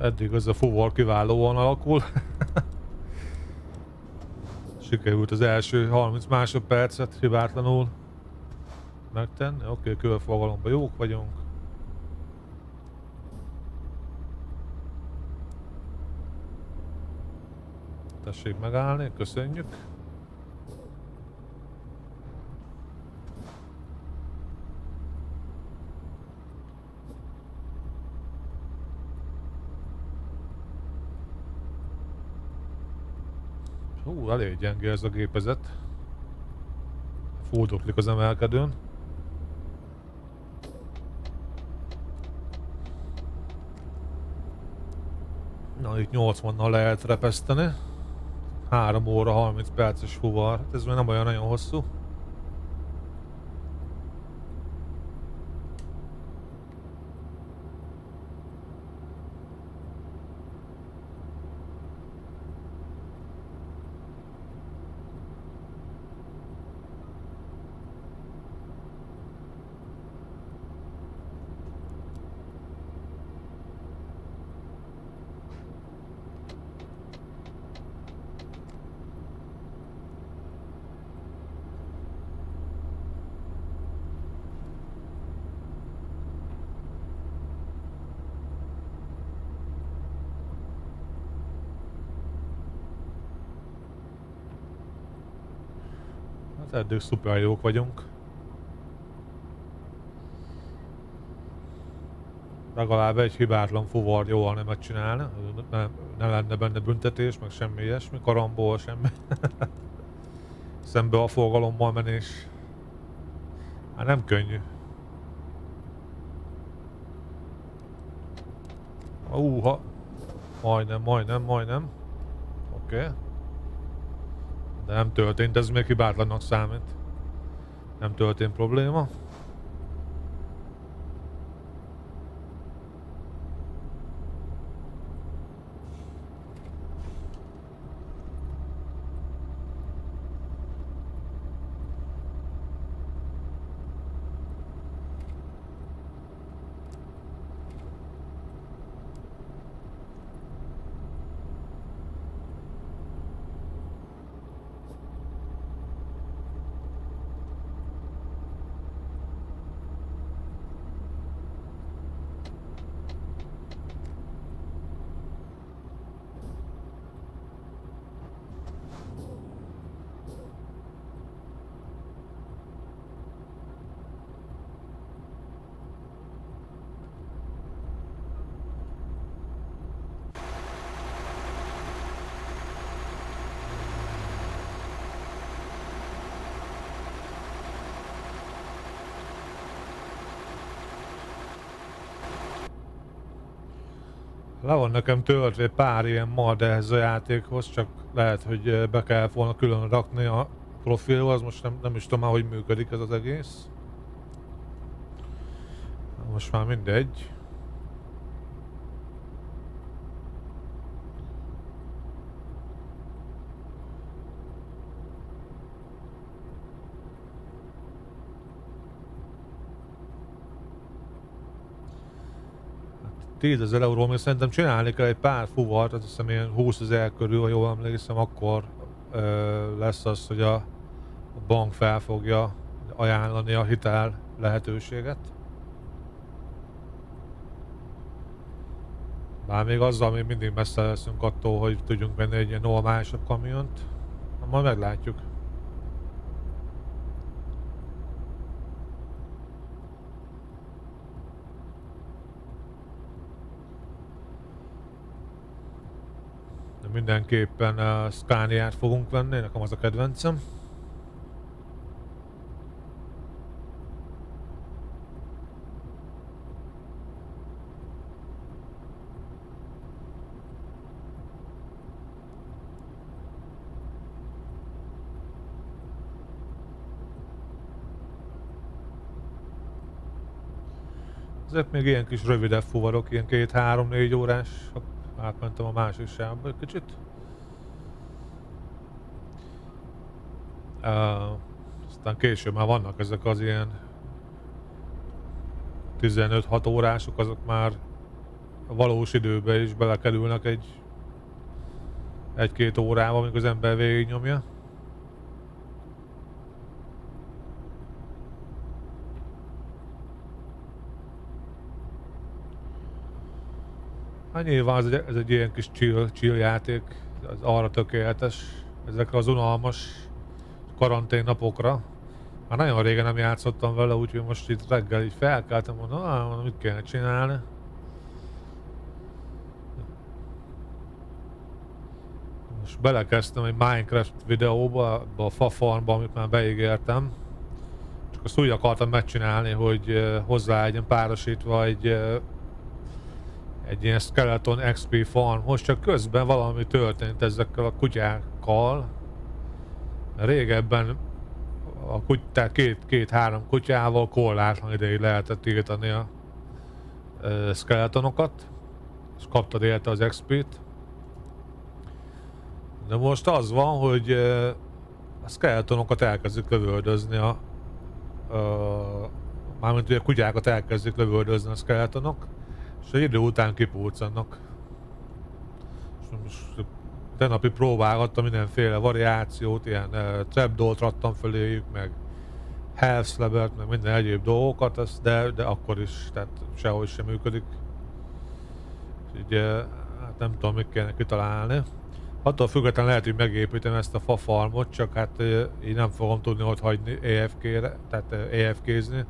Eddig az a fuvar kiválóan alakul. Sikerült az első 30 másodpercet hibátlanul megtenni. Oké, okay, körfogalomban jók vagyunk. Tessék megállni, köszönjük. Hú, elég gyenge ez a gépezet. Fúdoklik az emelkedőn. Na, itt 80-nal lehet repeszteni. 3 óra 30 perces fuvar. Hát ez még nem olyan nagyon hosszú. Hát eddig szuper jók vagyunk. Legalább egy hibátlan fuvar jól nem csinálna, ne, ne lenne benne büntetés, meg semmi ilyesmi, karambol, semmi. Szembe a forgalommal menés. Hát nem könnyű. Úha! Majdnem, majdnem, majdnem. Oké. Okay. De nem történt, ez még hibátlannak számít. Nem történt probléma. Le van nekem töltve pár ilyen mod ehhez a játékhoz, csak lehet, hogy be kell volna külön rakni a profilhoz, most nem, nem is tudom már, hogy működik ez az egész. Most már mindegy. 10 ezer euró, még szerintem csinálni kell egy pár fuvart, azt hiszem ilyen 20 ezer körül, ha jól emlékszem, akkor ö, lesz az, hogy a, a bank fel fogja ajánlani a hitel lehetőséget. Bár még azzal még mindig messze leszünk attól, hogy tudjunk venni egy ilyen normálisabb kamiont. Na, majd meglátjuk. De mindenképpen uh, Scania-t fogunk venni, nekem az a kedvencem. Ezek még ilyen kis rövidebb fuvarok, ilyen két-három-négy órás, Átmentem a másik sávba egy kicsit. Uh, aztán később már vannak ezek az ilyen 15-6 órások, azok már a valós időbe is belekerülnek egy egy-két órával, amikor az ember végignyomja. Hát nyilván ez egy, ez egy ilyen kis chill, chill játék, az arra tökéletes, ezekre az unalmas karantén napokra. Már nagyon régen nem játszottam vele, úgyhogy most itt reggel így felkeltem, mondom, ah, mit kéne csinálni. Most belekezdtem egy Minecraft videóba, a fa farmba, amit már beígértem. Csak azt úgy akartam megcsinálni, hogy hozzá legyen párosítva egy egy ilyen Skeleton XP farmhoz, csak közben valami történt ezekkel a kutyákkal. Régebben a kuty, tehát két-három két, kutyával korlátlan ideig lehetett írtani a uh, skeletonokat, és kaptad érte az XP-t. De most az van, hogy uh, a skeletonokat elkezdik lövöldözni a uh, mármint hogy a kutyákat elkezdik lövöldözni a skeletonok, és egy idő után kipulcanak. És most tenapi próbálgattam mindenféle variációt, ilyen uh, trapdolt rattam föléjük, meg health slabert, meg minden egyéb dolgokat, ez, de, de akkor is, tehát sehogy sem működik. És így, uh, hát nem tudom, mit kellene kitalálni. Attól függetlenül lehet, hogy megépítem ezt a fa farmot, csak hát uh, így nem fogom tudni ott hagyni EFK-re, tehát EFK-zni,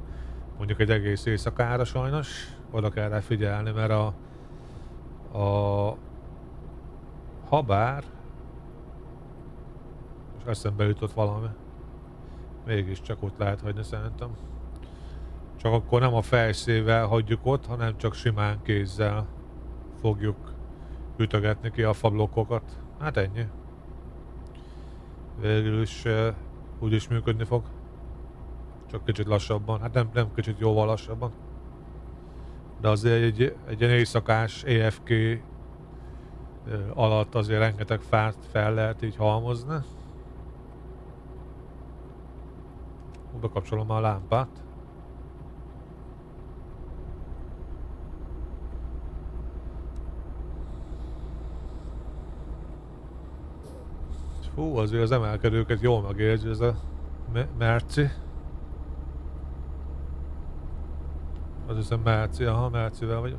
mondjuk egy egész éjszakára sajnos oda kell rá figyelni, mert a, a habár és eszembe jutott valami. Mégis csak ott lehet hagyni szerintem. Csak akkor nem a fejszével hagyjuk ott, hanem csak simán kézzel fogjuk ütögetni ki a fablokkokat. Hát ennyi. Végül is uh, úgy is működni fog. Csak kicsit lassabban. Hát nem, nem kicsit jóval lassabban de azért egy, egy ilyen éjszakás EFK alatt azért rengeteg fát fel lehet így halmozni. Bekapcsolom a lámpát. Fú, azért az emelkedőket jól megérzi ez a merci. Az hiszem Márci, aha, Márcivel vagyok.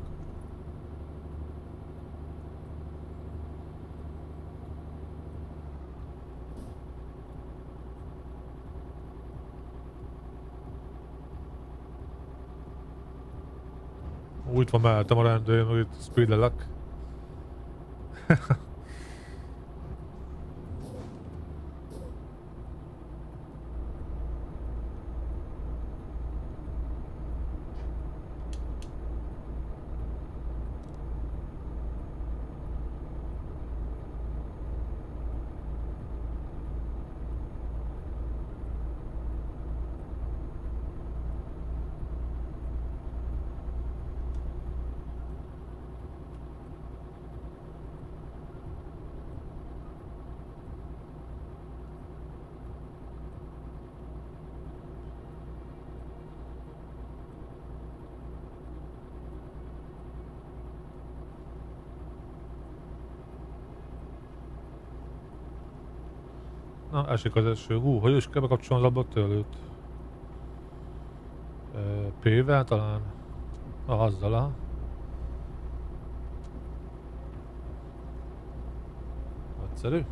Úgy van mellettem a rendőr, hogy itt speedelek. Na, esik az eső. Hú, hogy is kell bekapcsolni az ablak P-vel talán? Na, azzal, aha. Nagyszerű.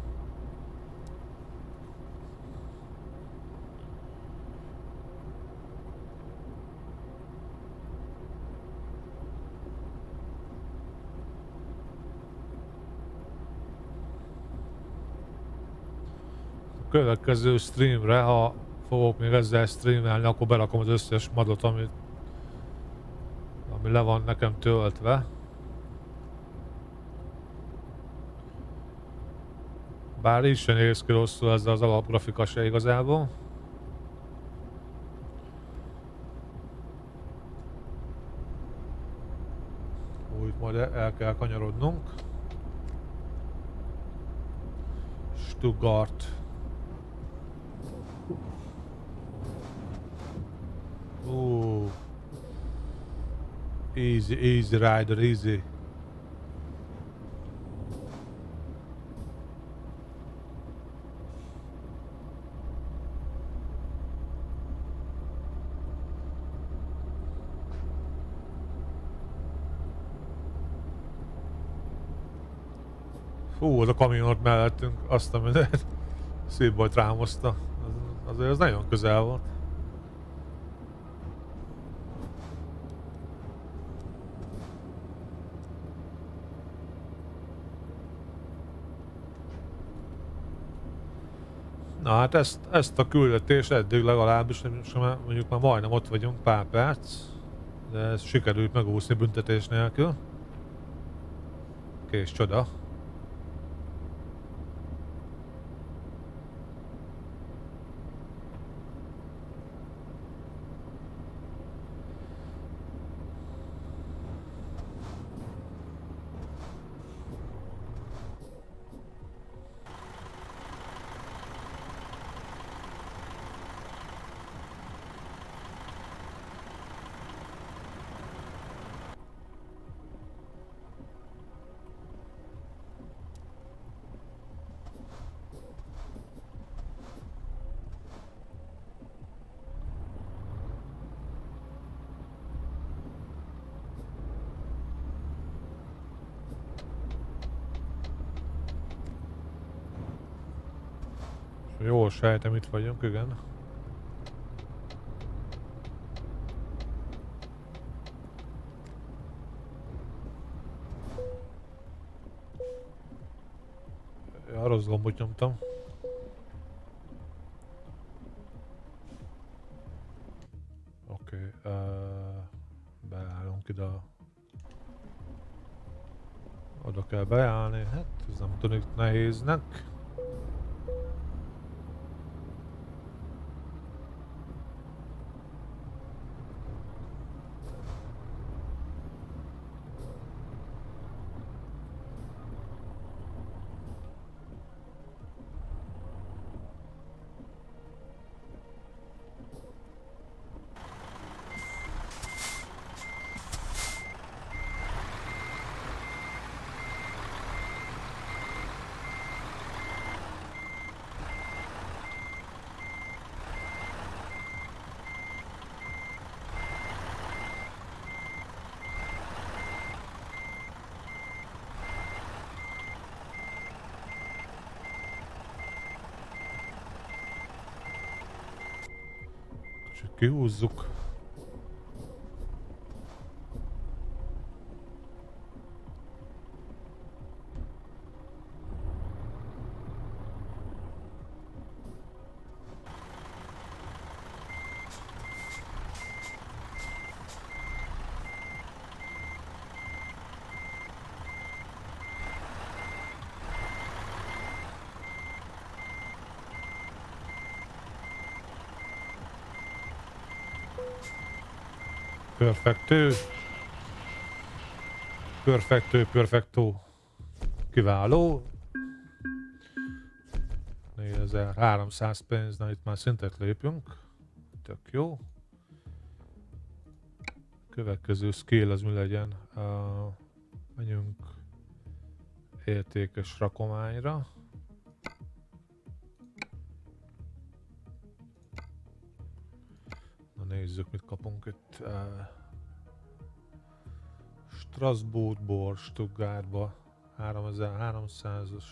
Következő streamre, ha fogok még ezzel streamelni, akkor berakom az összes madot, amit, ami le van nekem töltve. Bár is sem néz ki rosszul ezzel az alapgrafika se igazából. majd el kell kanyarodnunk. Stuttgart. Ó. Easy, easy rider, easy. Fú, az a kamion ott mellettünk, azt a mindenet. Szép bajt rámozta. Az, azért az nagyon közel volt. Na hát ezt, ezt a küldetést eddig legalábbis, mondjuk már majdnem ott vagyunk pár perc, de ez sikerült megúszni büntetés nélkül. Kés csoda. Sejtem, itt vagyunk, igen. Ja, rossz gombot nyomtam. Oké, okay, uh, beállunk ide Oda kell beállni, hát ez nem tűnik nehéznek. que uso Perfektő. Perfektő, perfektó. Kiváló. 4300 pénz, na itt már szintet lépünk. Tök jó. Következő skill az mi legyen? Uh, menjünk értékes rakományra. nézzük, mit kapunk itt. Uh, Strasbourgból Stuttgartba 3300-as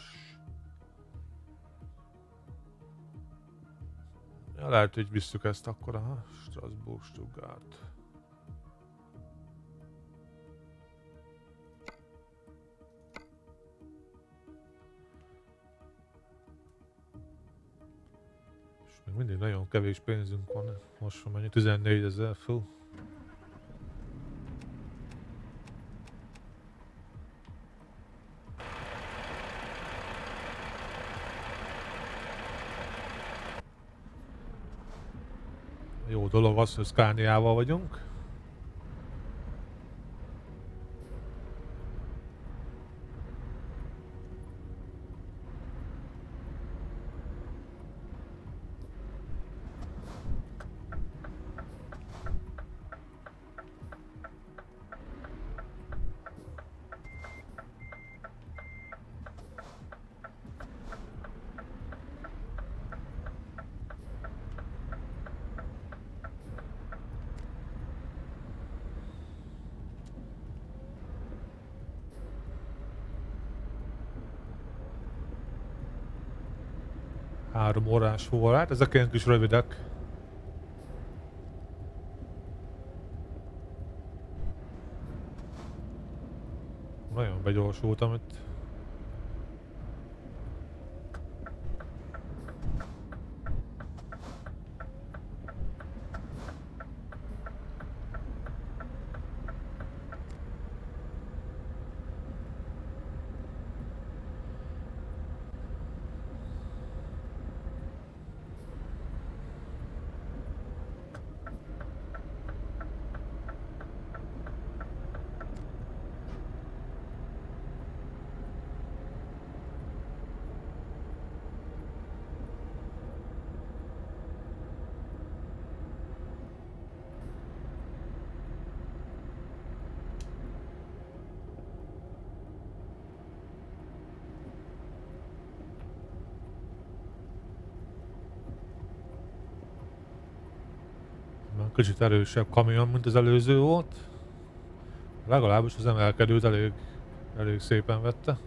Ja, lehet, hogy visszük ezt akkor, aha, Strasbourg, Stuttgart. Még mindig nagyon kevés pénzünk van. Most van mennyi? 14 ezer fő. Jó dolog az, hogy Scaniával vagyunk. Órás fuvar, hát ezek ilyen kis rövidek. Nagyon begyorsultam itt. Kicsit erősebb kamion, mint az előző volt. Legalábbis az emelkedőt elég, elég szépen vette.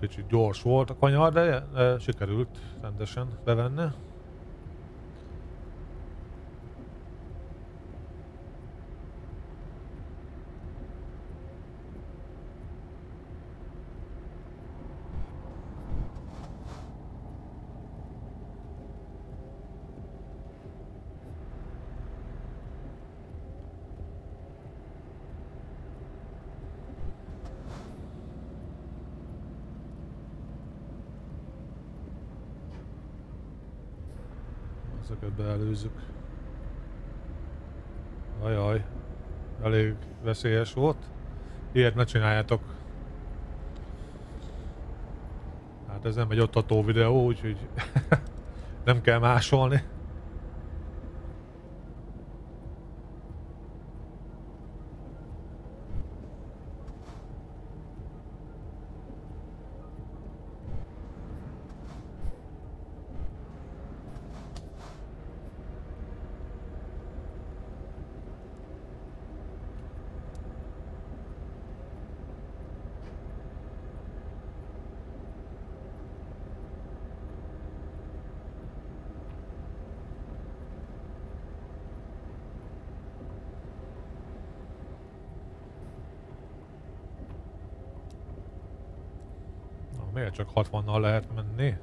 Kicsit gyors volt a kanyar, de, sikerült rendesen bevenni. Ezeket beelőzzük. Ajaj, elég veszélyes volt. Ilyet ne csináljátok. Hát ez nem egy ottató videó, úgyhogy nem kell másolni. Miért csak 60-nal lehet menni?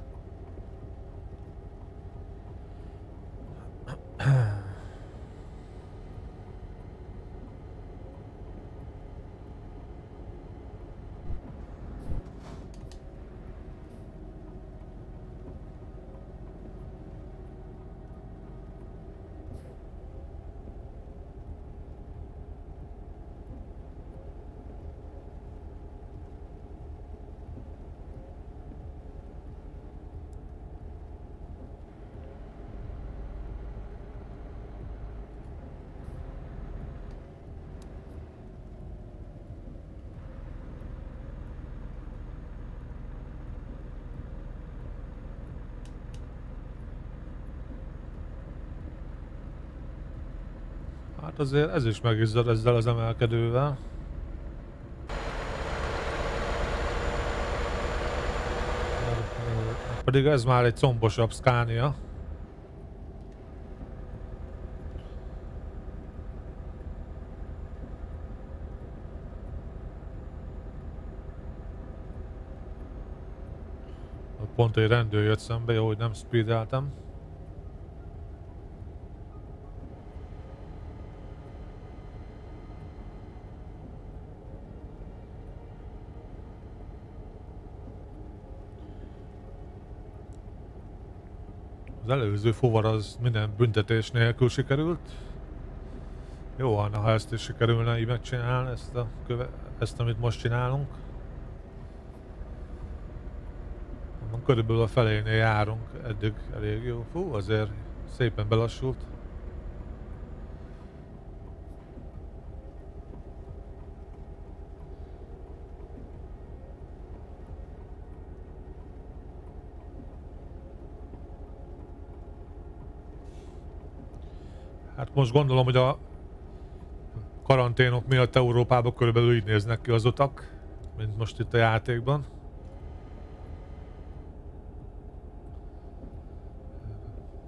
Azért ez is megizzad ezzel az emelkedővel. Pedig ez már egy combosabb Scania. Pont egy rendőr jött szembe, jó, hogy nem speedeltem. Az előző fuvar az minden büntetés nélkül sikerült. Jó van, ha ezt is sikerülne így megcsinálni, ezt, a köve, ezt amit most csinálunk. Körülbelül a felénél járunk, eddig elég jó. Fú, azért szépen belassult. Hát most gondolom, hogy a karanténok miatt Európában körülbelül így néznek ki az utak, mint most itt a játékban.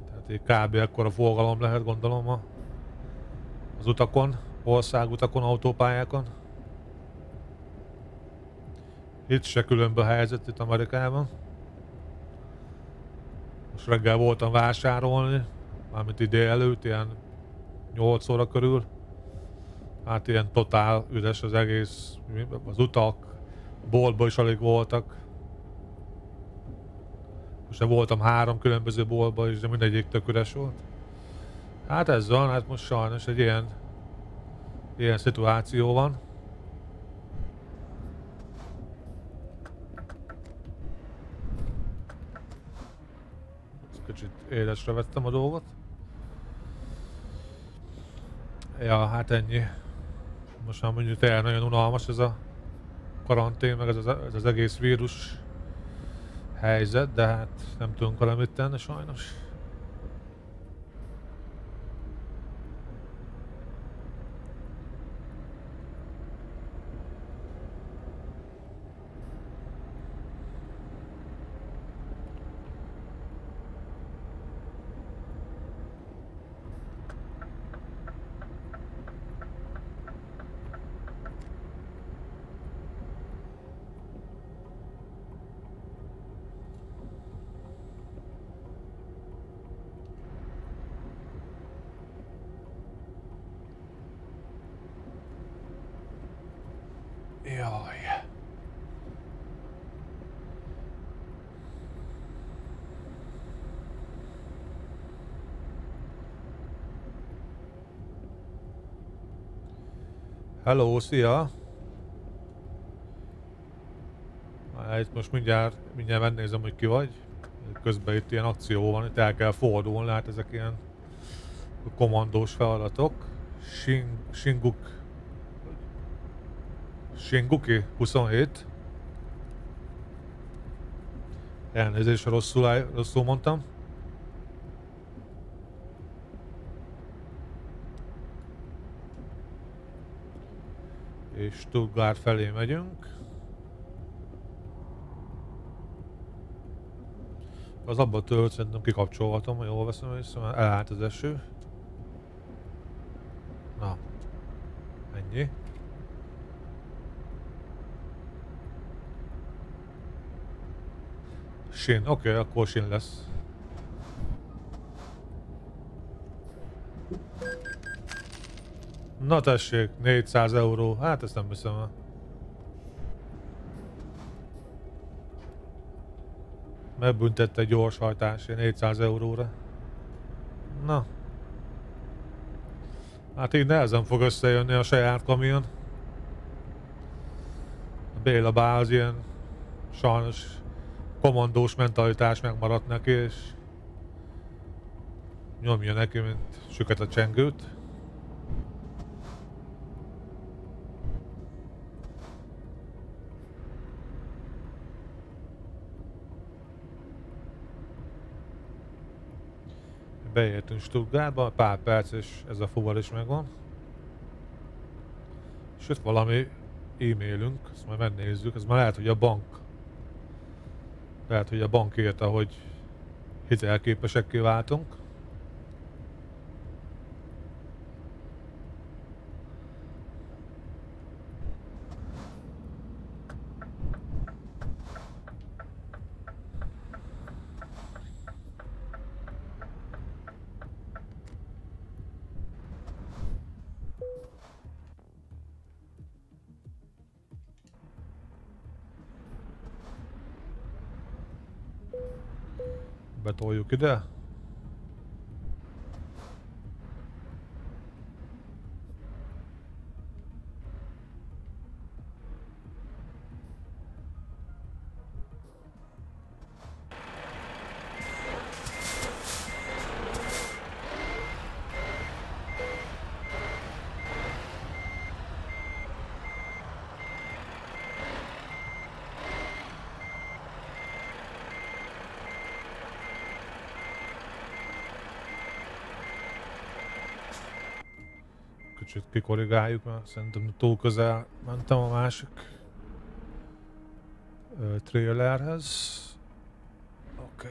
Tehát így kb. akkor a forgalom lehet gondolom a, az utakon, országutakon, autópályákon. Itt se különböző helyzet itt Amerikában. Most reggel voltam vásárolni, mármint ide előtt, ilyen 8 óra körül. Hát ilyen totál üres az egész, az utak, boltban is alig voltak. Most voltam három különböző boltban is, de mindegyik tök üres volt. Hát ez van, hát most sajnos egy ilyen, ilyen szituáció van. Kicsit élesre vettem a dolgot. Ja, hát ennyi. Most már mondjuk tényleg nagyon unalmas ez a karantén, meg ez az, ez az egész vírus helyzet, de hát nem tudunk vele mit tenni sajnos. Hello, szia! Itt most mindjárt, mindjárt megnézem, hogy ki vagy. Közben itt ilyen akció van, itt el kell fordulni, hát ezek ilyen kommandós feladatok. Shin, Shinguk... Shinguki 27. Elnézést, rosszul, rosszul mondtam. Stuttgart felé megyünk. Az abba tölt szerintem kikapcsolhatom, ha jól veszem észre, mert elállt az eső. Na, ennyi. Sin, oké, okay, akkor sin lesz. Na tessék, 400 euró. Hát ezt nem hiszem el. Megbüntette gyors hajtás 400 euróra. Na. Hát így nehezen fog összejönni a saját kamion. A Béla Bá az ilyen sajnos komandós mentalitás megmaradt neki, és nyomja neki, mint süket a csengőt. Beértünk Stuttgartba, pár perc és ez a fuvar is megvan. Jött valami e-mailünk, ezt majd megnézzük, ez már lehet, hogy a bank. Lehet, hogy a bank írta, hogy hitelképesekké váltunk. Betoljuk ide. Kikorrigáljuk, mert szerintem túl közel mentem a másik ö, trailerhez. Oké. Okay.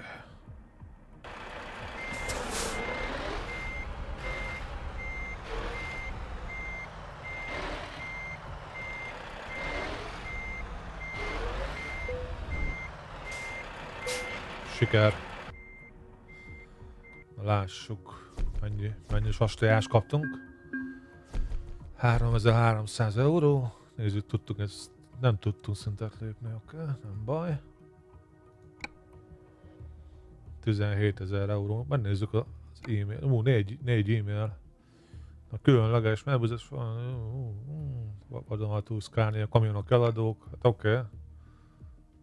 Siker. Lássuk, mennyi, mennyi vastojás kaptunk. 3300 euró. Nézzük, tudtuk ezt, nem tudtunk szintet lépni, oké, nem baj. 17 ezer euró. Megnézzük az e-mail. Ú, négy, négy e-mail. A különleges megbízás van. Vadonatú szkálni a kamionok eladók. Hát oké. Okay.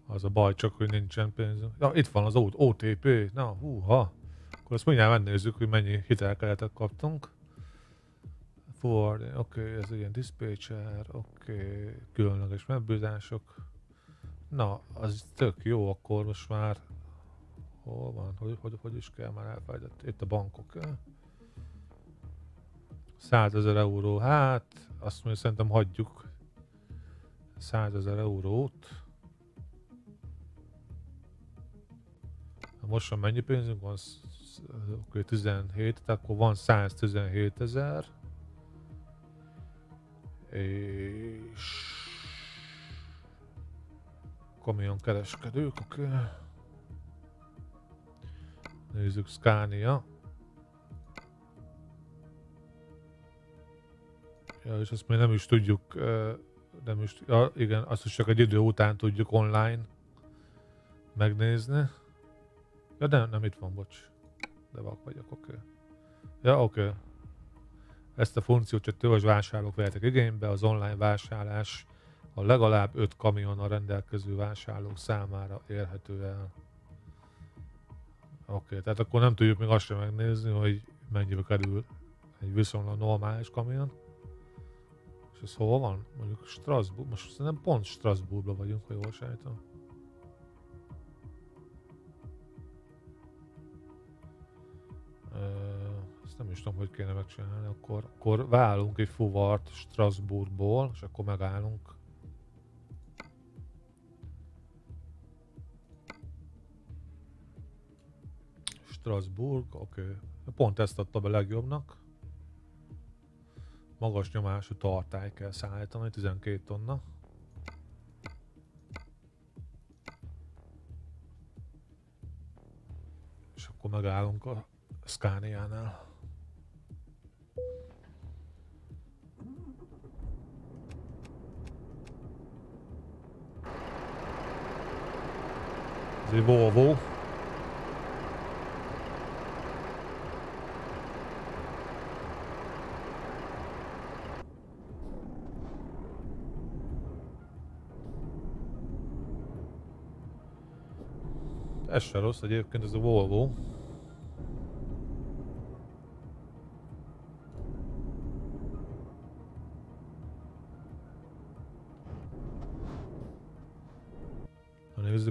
Az a baj csak, hogy nincsen pénzünk. Ja, itt van az OTP. Na, húha. Akkor azt mindjárt megnézzük, hogy mennyi hitelkeretet kaptunk. Ford, oké, okay, ez ilyen dispatcher, oké, okay, különleges megbízások. Na, az tök jó, akkor most már hol van, hogy, hogy, hogy is kell már elfelejtett. Itt a bankok. 100 ezer euró, hát azt mondja, szerintem hagyjuk 100 ezer eurót. Most van mennyi pénzünk van? Oké, 17, tehát akkor van 117 ezer. És... Kamion kereskedők, oké. Okay. Nézzük Scania. Ja, és azt még nem is tudjuk, nem is, ja, igen, azt is csak egy idő után tudjuk online megnézni. Ja, de nem itt van, bocs. De vak vagyok, oké. Ja, oké. Ezt a funkciót csak törzs vásárlók vehetek igénybe, az online vásárlás a legalább 5 a rendelkező vásárlók számára érhető el. Oké, okay, tehát akkor nem tudjuk még azt sem megnézni, hogy mennyibe kerül egy viszonylag normális kamion. És ez hol van? Mondjuk Strasbourg, most szerintem pont Strasbourgban vagyunk, ha jól sejtem. Ezt nem is tudom, hogy kéne megcsinálni. Akkor, akkor válunk egy fuvart Strasbourgból, és akkor megállunk. Strasbourg, oké. Okay. Pont ezt adta be legjobbnak. Magas nyomású tartály kell szállítani, 12 tonna. És akkor megállunk a Scania-nál. Ez egy Volvo. Ez se rossz egyébként, ez a Volvo.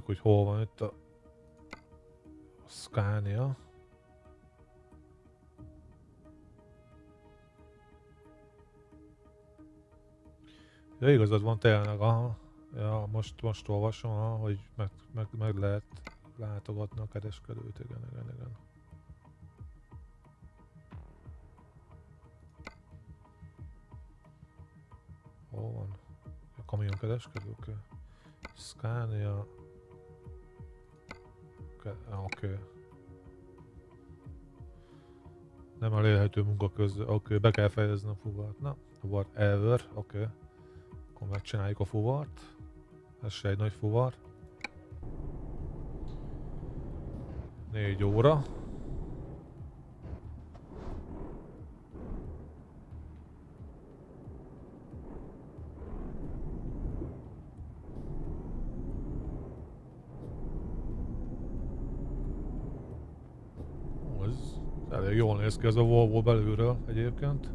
hogy hol van itt a Scania. Ja, igazad van tényleg, aha. Ja, most, most olvasom, aha, hogy meg, meg, meg lehet látogatni a kereskedőt, igen, igen, igen. Hol van? A kamion kereskedők? Scania Oké. Okay. Nem elérhető munka közül. Oké, be kell fejezni a fuvart. Na, fuvart ever. Oké. Okay. Akkor megcsináljuk a fuvart. Ez se egy nagy fuvar. 4 óra. jól néz ki ez a Volvo belülről egyébként.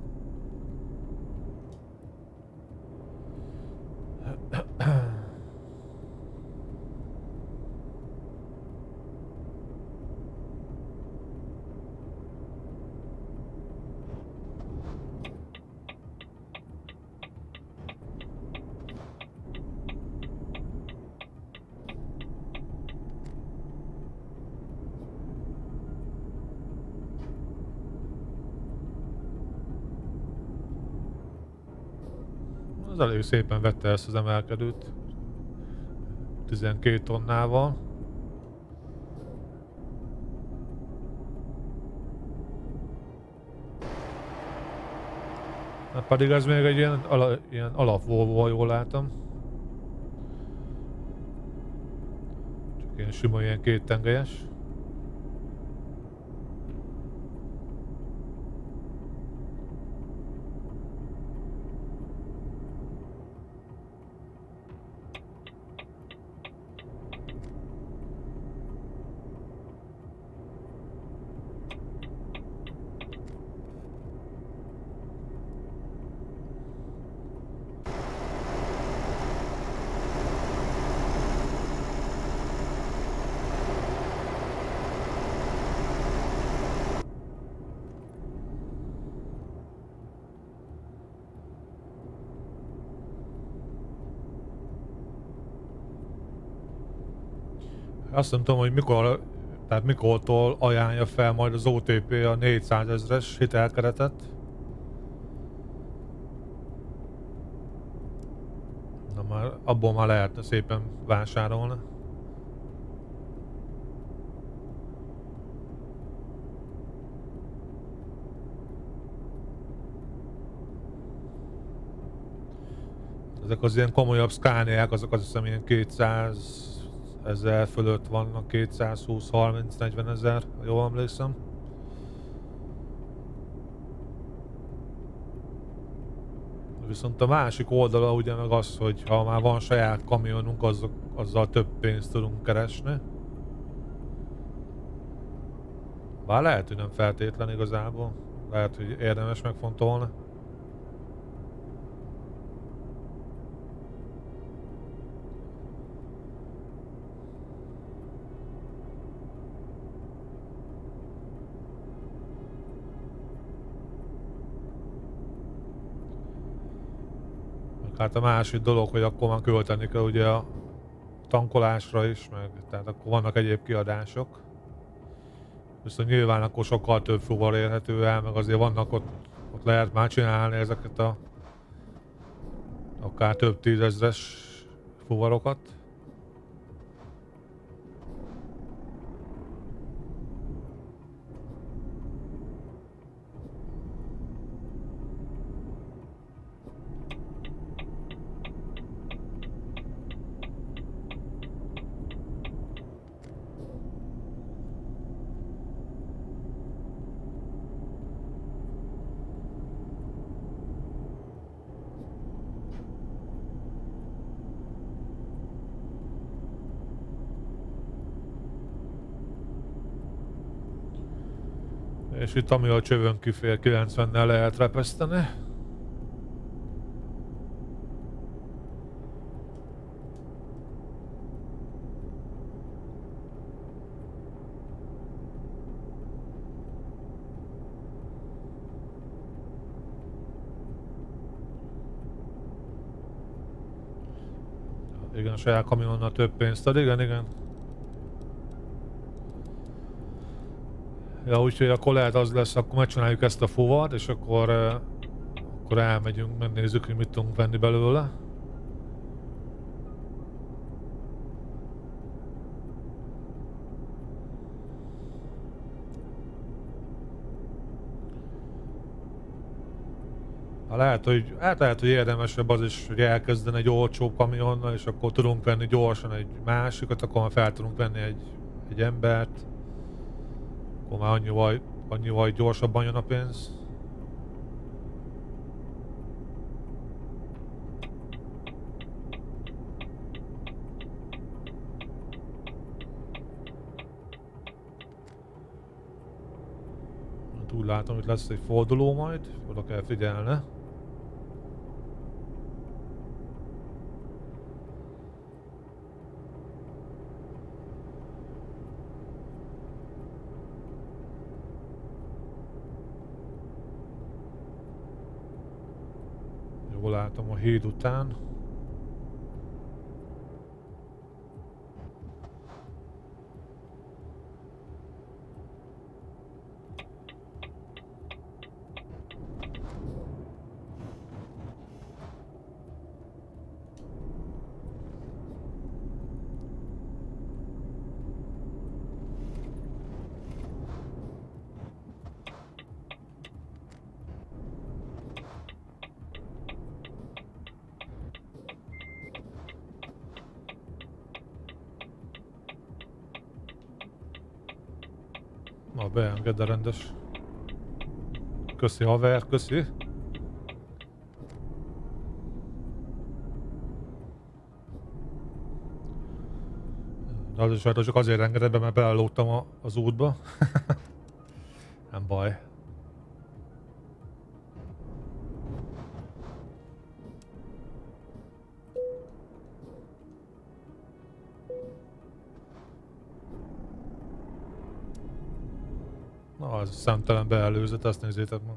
Szépen vette ezt az emelkedőt. 12 tonnával. Hát pedig ez még egy ilyen, ala, ilyen alap Volvo, jól látom. Csak ilyen sima ilyen két tengelyes. Azt nem tudom, hogy mikor, tehát mikortól ajánlja fel majd az OTP a 400 ezres hitelkeretet. Na már abból már lehetne szépen vásárolni. Ezek az ilyen komolyabb szkániák, azok azt hiszem ilyen 200 ezer fölött vannak 220-30-40 ezer, jól emlékszem. Viszont a másik oldala ugye meg az, hogy ha már van saját kamionunk, azok, azzal több pénzt tudunk keresni. Bár lehet, hogy nem feltétlen igazából. Lehet, hogy érdemes megfontolni. Hát a másik dolog, hogy akkor már költeni kell ugye a tankolásra is, meg tehát akkor vannak egyéb kiadások. Viszont nyilván akkor sokkal több fuvar érhető el, meg azért vannak ott, ott lehet már csinálni ezeket a akár több tízezres fuvarokat. És ami a csövön kifér 90-nel lehet repeszteni. Igen, a saját kamionnal több pénzt ad, igen, igen. Ja, úgyhogy akkor lehet az lesz, akkor megcsináljuk ezt a fuvart, és akkor, uh, akkor elmegyünk, megnézzük, hogy mit tudunk venni belőle. Ha lehet, hogy, hát lehet, hogy érdemesebb az is, hogy elkezdeni egy olcsó kamionnal, és akkor tudunk venni gyorsan egy másikat, akkor már fel tudunk venni egy, egy embert akkor már annyival, annyival gyorsabban jön a pénz. Hát úgy látom, hogy lesz egy forduló majd, oda kell figyelni. Látom a híd után. Na, beenged a rendes. Köszi haver, köszi. De sajnos csak azért engedett be, mert belelógtam az útba. beelőzött, azt nézzétek ma.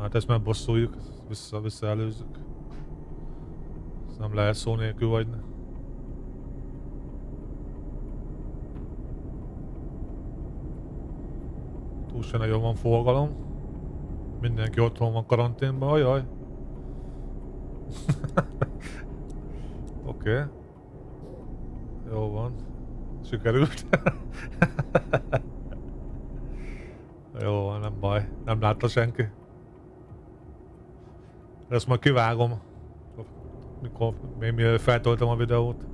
Hát ezt megbosszuljuk, vissza, vissza előzzük. Ezt nem lehet szó nélkül vagyni. Túl se nagyon van forgalom. Mindenki otthon van karanténban, ajaj. Oké. Okay. Jó van. Sikerült. Jó van, nem baj. Nem látta senki. Ezt majd kivágom. Mikor, még mielőtt feltöltöm a videót.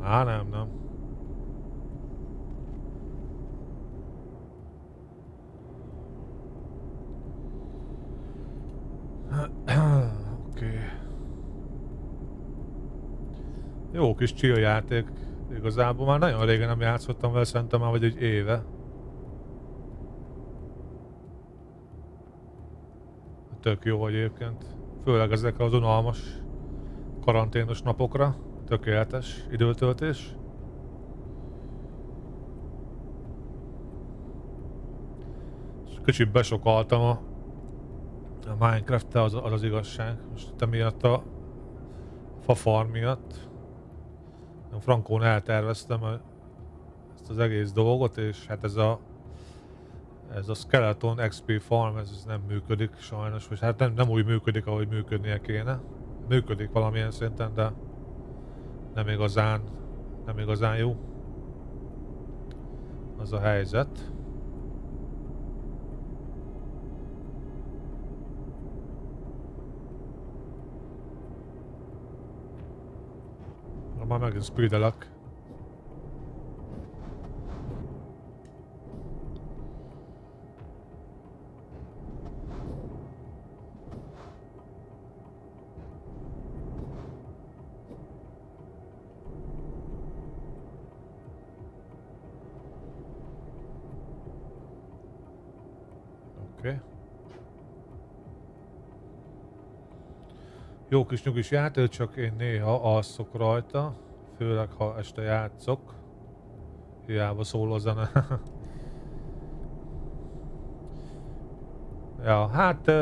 Á, nem, nem. Oké. Okay. Jó kis chill játék. Igazából már nagyon régen nem játszottam vele, szerintem már vagy egy éve. Tök jó egyébként. Főleg ezekre az unalmas karanténos napokra. Tökéletes időtöltés. kicsit besokaltam a, a minecraft az, az az igazság. Most te miatt a fa farm miatt. Frankón elterveztem ezt az egész dolgot, és hát ez a ez a Skeleton XP Farm, ez nem működik sajnos, vagy hát nem, nem úgy működik, ahogy működnie kéne. Működik valamilyen szinten, de nem igazán, nem igazán jó. Az a helyzet. már megint speedelek. Jó kis nyugis játék, csak én néha alszok rajta, főleg ha este játszok. Hiába szól a zene. ja, hát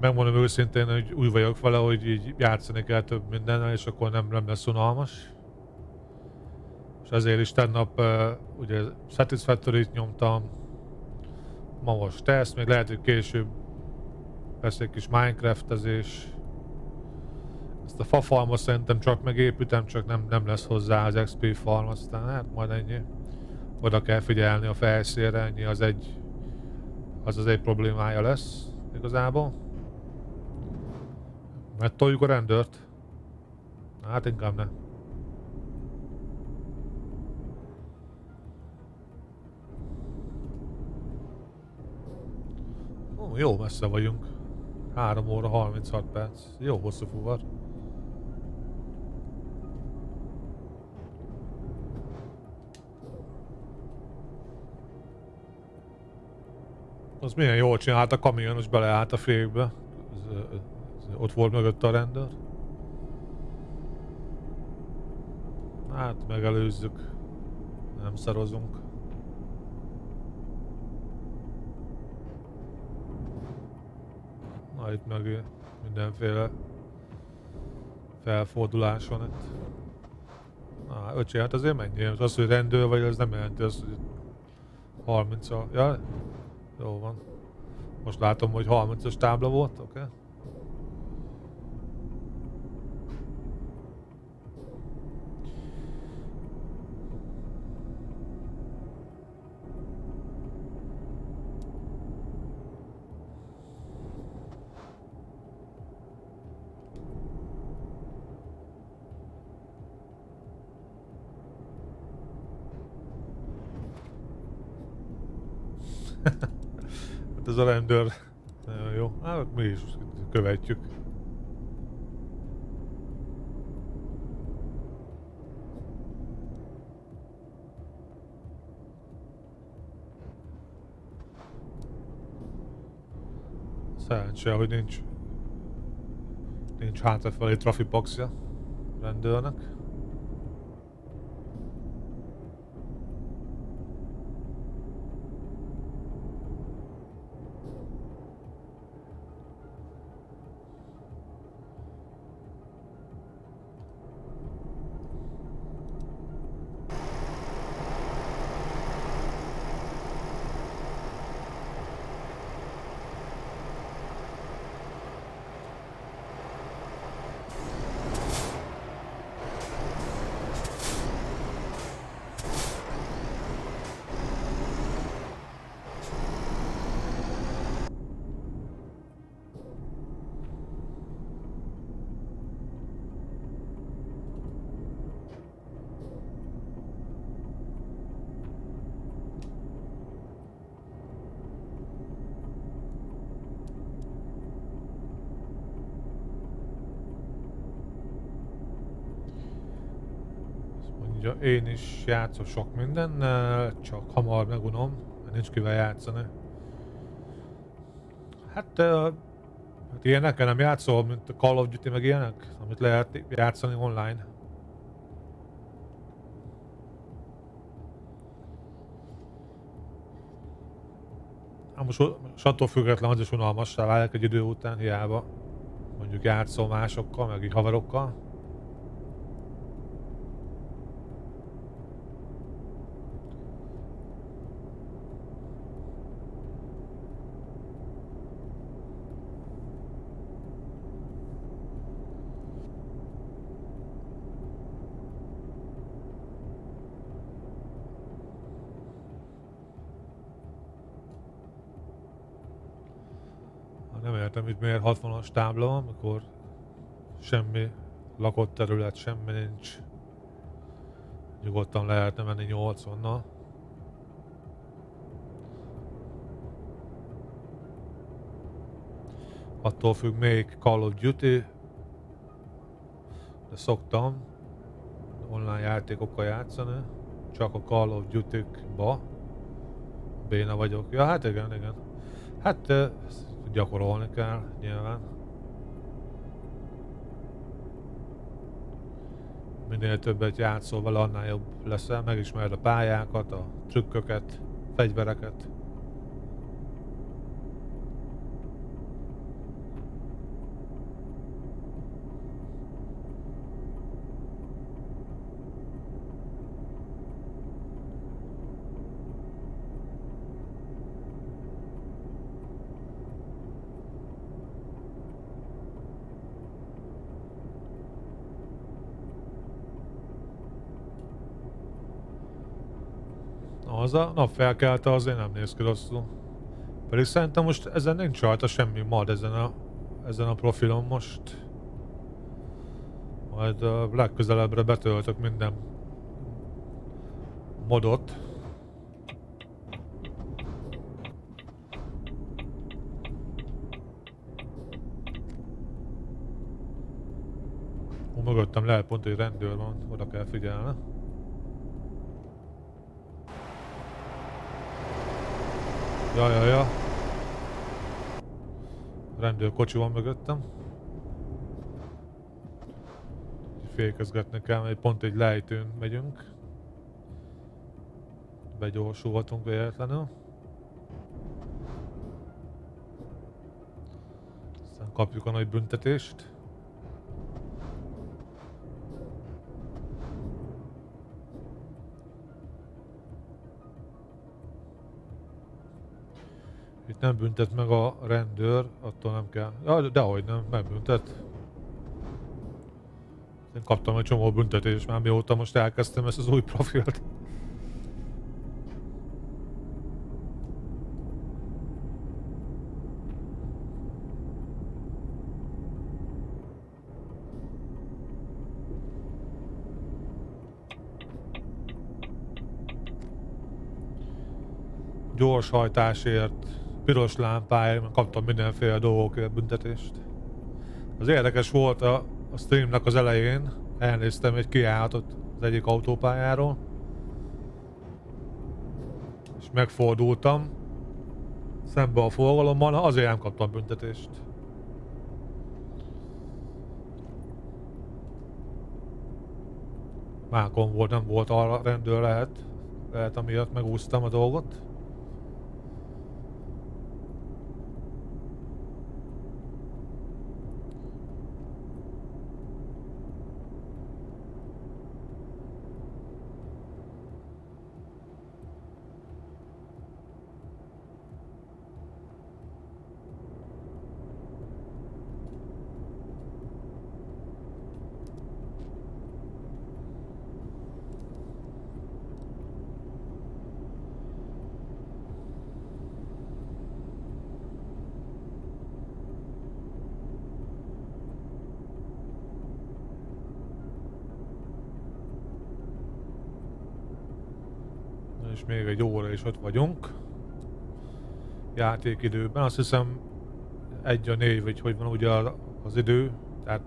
megmondom őszintén, hogy úgy vagyok vele, hogy így játszani kell több mindennel, és akkor nem, nem lesz unalmas. És ezért is tegnap ugye Satisfactory-t nyomtam, ma most ezt, még lehet, hogy később Persze egy kis Minecraftezés. Ezt a fa farmot szerintem csak megépítem, csak nem, nem lesz hozzá az XP farm, aztán hát majd ennyi. Oda kell figyelni a felszínre, ennyi az egy, az az egy problémája lesz igazából. Mert toljuk a rendőrt. Hát inkább ne. Ó, jó messze vagyunk. 3 óra 36 perc. Jó hosszú fuvar. Az milyen jól csinált a kamionos, beleállt a fékbe. Ott volt mögött a rendőr. Hát megelőzzük. Nem szarozunk. Na itt meg mindenféle felfordulás van itt. Na, öcsi, hát azért mennyi? Az, hogy rendőr vagy, az nem jelenti az, hogy 30 a... Ja, jó van. Most látom, hogy 30-as tábla volt, oké? Okay. A rendőr nagyon jó. Hát mi is követjük. Szerencsé, hogy nincs nincs hátrafelé trafipaxja rendőrnek. Mondja, én is játszok sok mindennel, csak hamar megunom, mert nincs kivel játszani. Hát, uh, hát ilyenekkel nem játszol, mint a Call of Duty meg ilyenek, amit lehet játszani online. Hát most, most attól független, az is unalmassá válik egy idő után, hiába mondjuk játszol másokkal, meg így haverokkal. Értem, itt miért 60-as tábla, amikor semmi lakott terület, semmi nincs. Nyugodtan lehetne menni 80-nal. Attól függ még Call of Duty, de szoktam online játékokkal játszani, csak a Call of Duty-ba. Béna vagyok. Ja, hát igen, igen. Hát gyakorolni kell, nyilván. Minél többet játszol vele, annál jobb leszel, megismered a pályákat, a trükköket, fegyvereket. Az a napfelkelte azért nem néz ki rosszul. Pedig szerintem most ezen nincs rajta semmi mod ezen a, ezen a profilon most. Majd uh, legközelebbre betöltök minden modot. Ó, mögöttem lehet pont egy rendőr van, oda kell figyelni. Ja, ja, ja. Rendőrkocsi van mögöttem. Fékezgetni kell, mert pont egy lejtőn megyünk. Begyorsulhatunk véletlenül. Aztán kapjuk a nagy büntetést. Nem büntet meg a rendőr, attól nem kell. Ja, dehogy nem, megbüntet. Én kaptam egy csomó büntetést már mióta most elkezdtem ezt az új profilt. gyors hajtásért, piros lámpáért, kaptam mindenféle dolgokért büntetést. Az érdekes volt a, a streamnek az elején, elnéztem egy kiállhatot az egyik autópályáról, és megfordultam szembe a forgalommal, azért nem kaptam büntetést. Mákon volt, nem volt arra rendőr lehet, lehet amiatt megúsztam a dolgot. És még egy óra is ott vagyunk. Játékidőben, azt hiszem egy a négy, vagy hogy van ugye az idő, tehát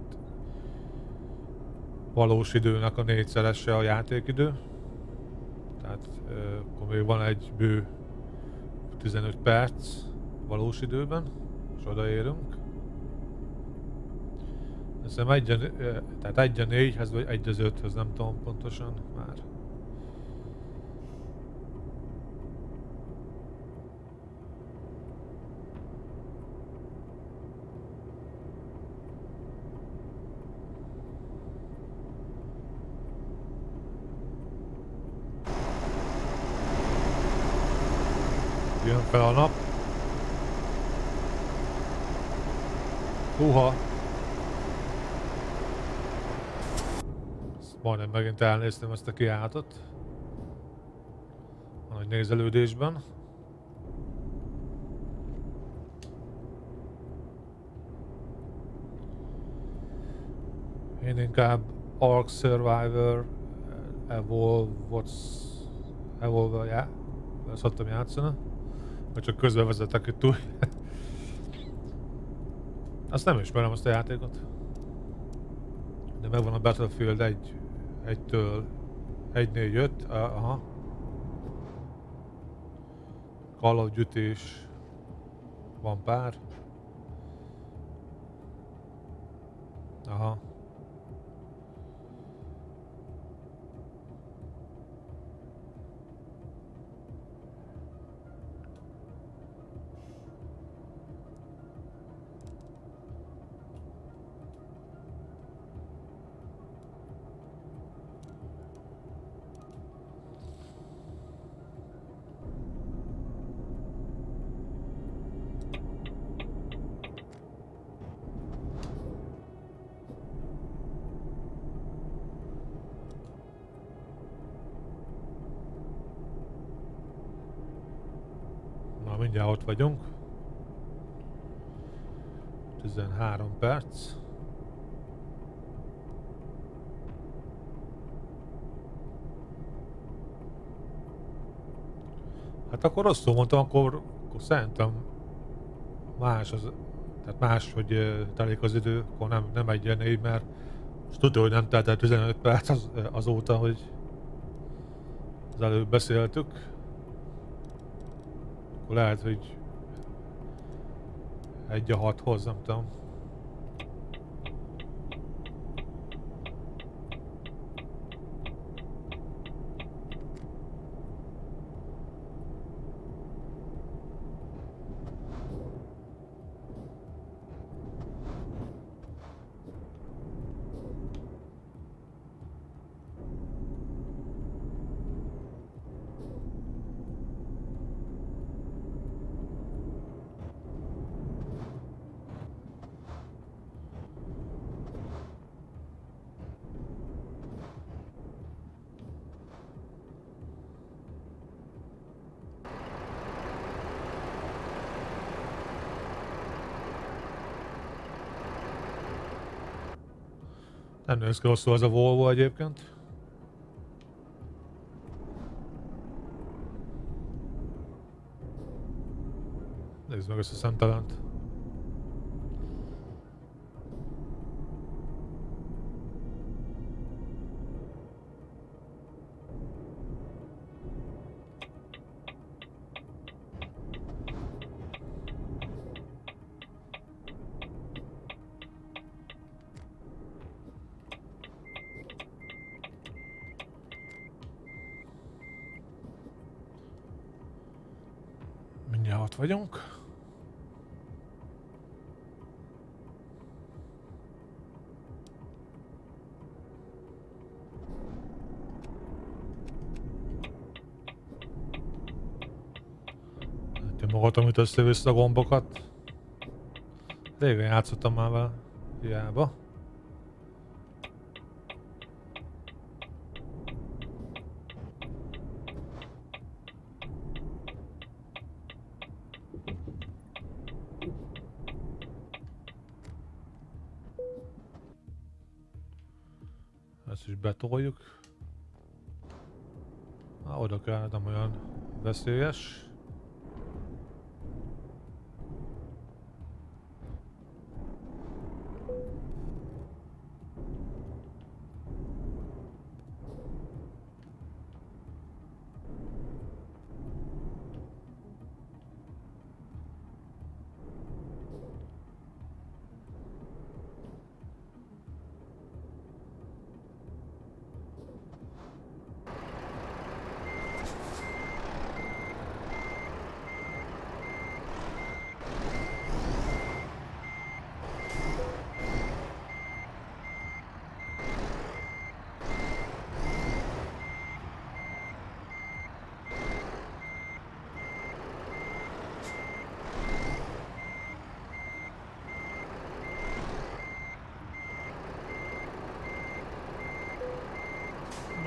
valós időnek a négyszerese a játékidő. Tehát akkor még van egy bő 15 perc valós időben, és odaérünk. Azt hiszem egy a, tehát egy a négyhez, vagy egy az öthöz, nem tudom pontosan már. Fel a nap. Húha! majdnem megint elnéztem ezt a kiállatot. A nagy nézelődésben. Én inkább Ark Survivor, Evolve, what's Evolve, yeah, ezt szoktam játszani. Vagy csak közben vezetek itt túl. Azt nem ismerem azt a játékot. De megvan a Battlefield 1 1-től 1-4-5, aha. Call of Duty is van pár. Aha. Ott vagyunk. 13 perc. Hát akkor rosszul mondtam, akkor, akkor szerintem más az, tehát más, hogy telik az idő, akkor nem, nem egy mert most tudja, hogy nem telt el 15 perc az, azóta, hogy az előbb beszéltük lehet, hogy egy a hathoz, nem tudom. néz ki rosszul az a Volvo egyébként. Nézd meg ezt a szemtelent. Nyomogatom itt össze-vissza a gombokat. Régen játszottam már vele. Hiába. Ezt is betoljuk. Há, oda kell, nem olyan veszélyes.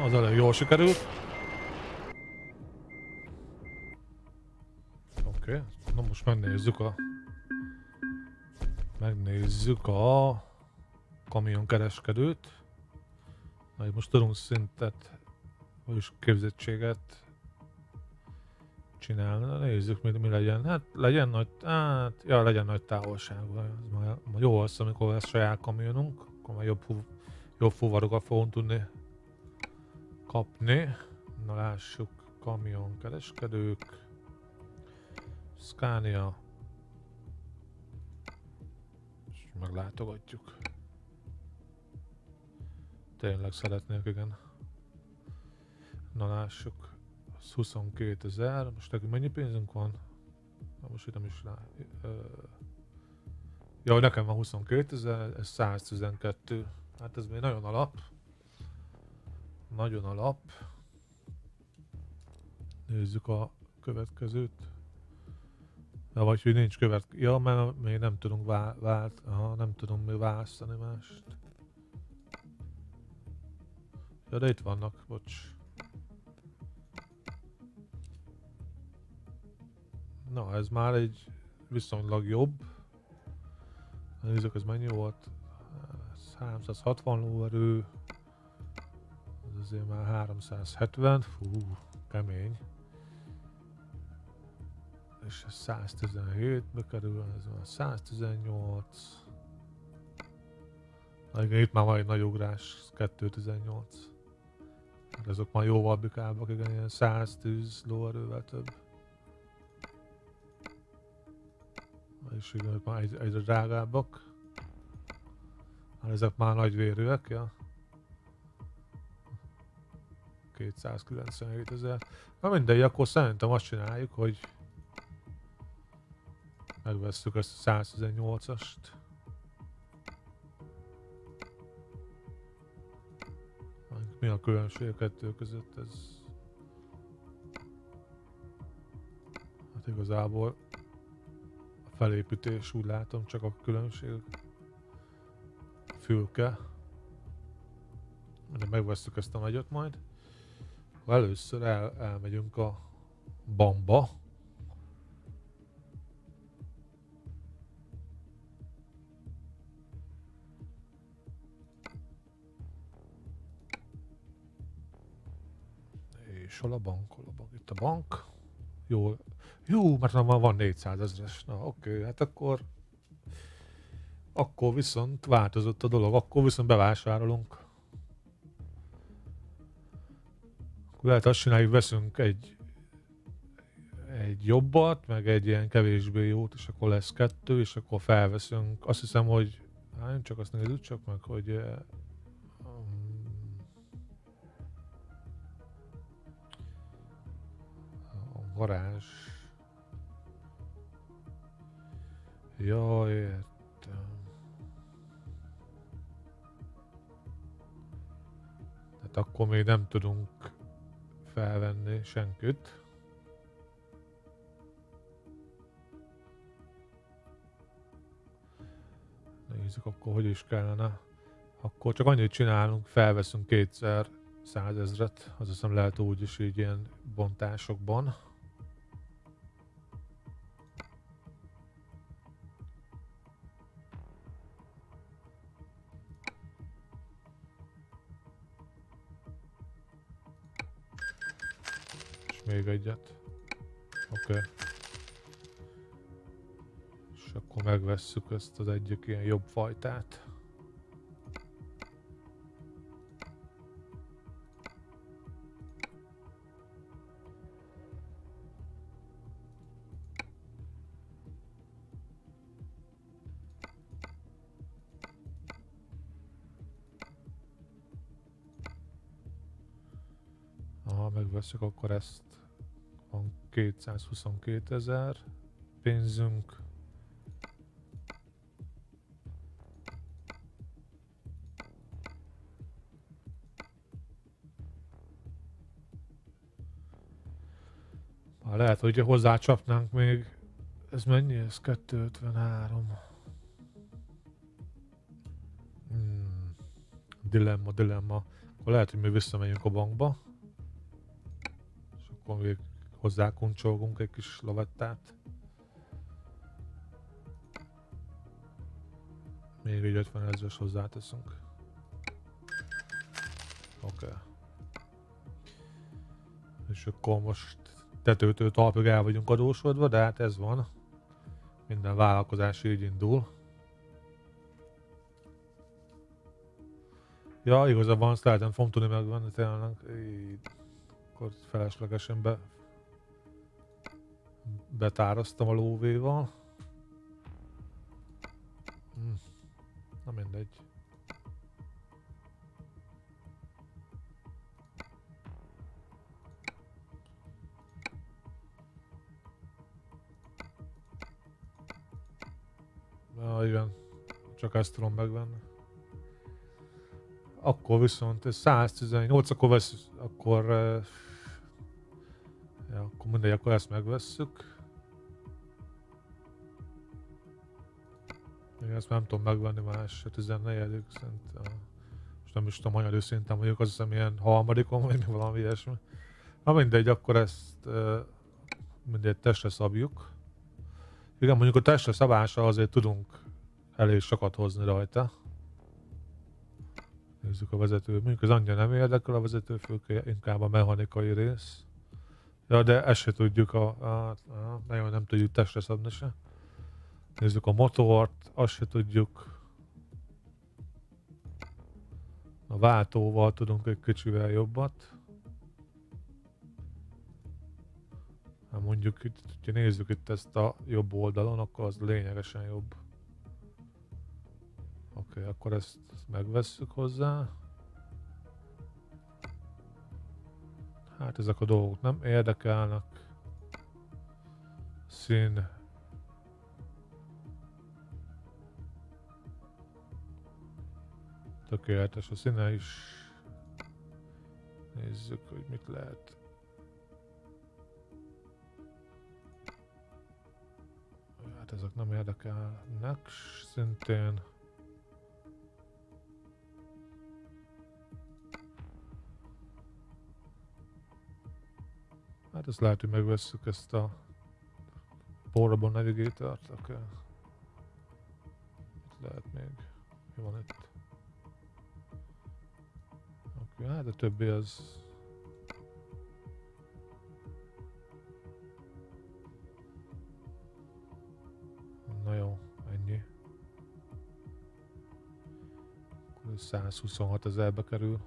Az elég jól sikerült. Oké, okay. na most megnézzük a... Megnézzük a kamionkereskedőt. Na, most tudunk szintet, vagyis képzettséget csinálni. Na, nézzük, mi, mi legyen. Hát legyen nagy, hát, ja, legyen nagy távolság. Ez már, jó az, amikor lesz saját kamionunk, akkor már jobb, jobb fuvarokat fogunk tudni kapni. Na lássuk, kamion kereskedők. Scania. És meglátogatjuk. Tényleg szeretnék, igen. Na lássuk. Az 22 ezer. Most nekünk mennyi pénzünk van? Na most itt nem is rá. Jó, nekem van 22 ezer, ez 112. Hát ez még nagyon alap. Nagyon alap. Nézzük a következőt. Ja, vagy hogy nincs követ... Ja, mert még nem tudunk vá vált... Aha, nem tudunk még választani mást. Ja, de itt vannak, bocs. Na, ez már egy viszonylag jobb. Nézzük, ez mennyi volt? 360 lóerő, azért már 370, fú, kemény. És ez 117 bekerül, ez már 118. Na igen, itt már van egy nagy ugrás, 218. Hát ezek már jóval bikábbak, igen, ilyen 110 lóerővel több. És igen, már egy, egyre drágábbak. Hát ezek már nagy vérűek, ja. 297 ezer. Na mindegy, akkor szerintem azt csináljuk, hogy megvesztük ezt a 118-ast. Mi a különbség a kettő között? Ez... Hát igazából a felépítés úgy látom, csak a különbség fülke. De megvesztük ezt a nagyot majd. Először el, elmegyünk a bamba. És hol a bank? Hol a bank? Itt a bank. Jó, jó, mert van, van 400 ezres. Na oké, hát akkor akkor viszont változott a dolog, akkor viszont bevásárolunk. Lehet azt csináljuk, veszünk egy egy jobbat, meg egy ilyen kevésbé jót, és akkor lesz kettő, és akkor felveszünk. Azt hiszem, hogy hát csak azt nézzük csak meg, hogy um, a garázs Ja, értem. Tehát akkor még nem tudunk felvenni senkit. Nézzük akkor, hogy is kellene. Akkor csak annyit csinálunk, felveszünk kétszer százezret, az hiszem lehet úgy is így ilyen bontásokban. Még egyet. Oké. Okay akkor megvesszük ezt az egyik ilyen jobb fajtát. Megveszük, akkor ezt 222 ezer pénzünk. lehet, hogy hozzácsapnánk még. Ez mennyi? Ez 253. Hmm. Dilemma, dilemma. Akkor lehet, hogy mi visszamegyünk a bankba. És akkor még hozzá kuncsolgunk egy kis lovettát. Még egy 50 ezres hozzáteszünk. Oké. Okay. És akkor most tetőtől talpig el vagyunk adósodva, de hát ez van. Minden vállalkozás így indul. Ja, igazából azt lehet, nem fogom tudni megvenni tényleg. Így, akkor feleslegesen be, betáraztam a lóvéval. Hm. Na mindegy. Ja, igen. Csak ezt tudom megvenni. Akkor viszont ez 118, akkor vesz, akkor... Akkor mindegy, akkor ezt megvesszük. Igen, ezt nem tudom megvenni más, a 14 szint. Uh, most nem is tudom, anyadő szinten vagyok, azt hiszem ilyen harmadikon, vagy valami ilyesmi. Na mindegy, akkor ezt mindegy testre szabjuk. Igen, mondjuk a testre szabása azért tudunk elég sokat hozni rajta. Nézzük a vezető. Mondjuk az annyira nem érdekel a vezetőfők, inkább a mechanikai rész. Ja, de ezt se tudjuk, a, a, a, nagyon nem tudjuk testre szabni se. Nézzük a motort, azt se tudjuk. A váltóval tudunk egy kicsivel jobbat. Hát mondjuk, ha nézzük itt ezt a jobb oldalon, akkor az lényegesen jobb. Oké, okay, akkor ezt megvesszük hozzá. Hát ezek a dolgok nem érdekelnek. Szín. Tökéletes a színe is. Nézzük, hogy mit lehet. Hát ezek nem érdekelnek szintén. Hát ezt lehet, hogy megvesszük ezt a Porabon Navigator-t. Okay. Lehet még. Mi van itt? Oké, okay, hát a többi az... Na jó, ennyi. Akkor 126 ezerbe kerül.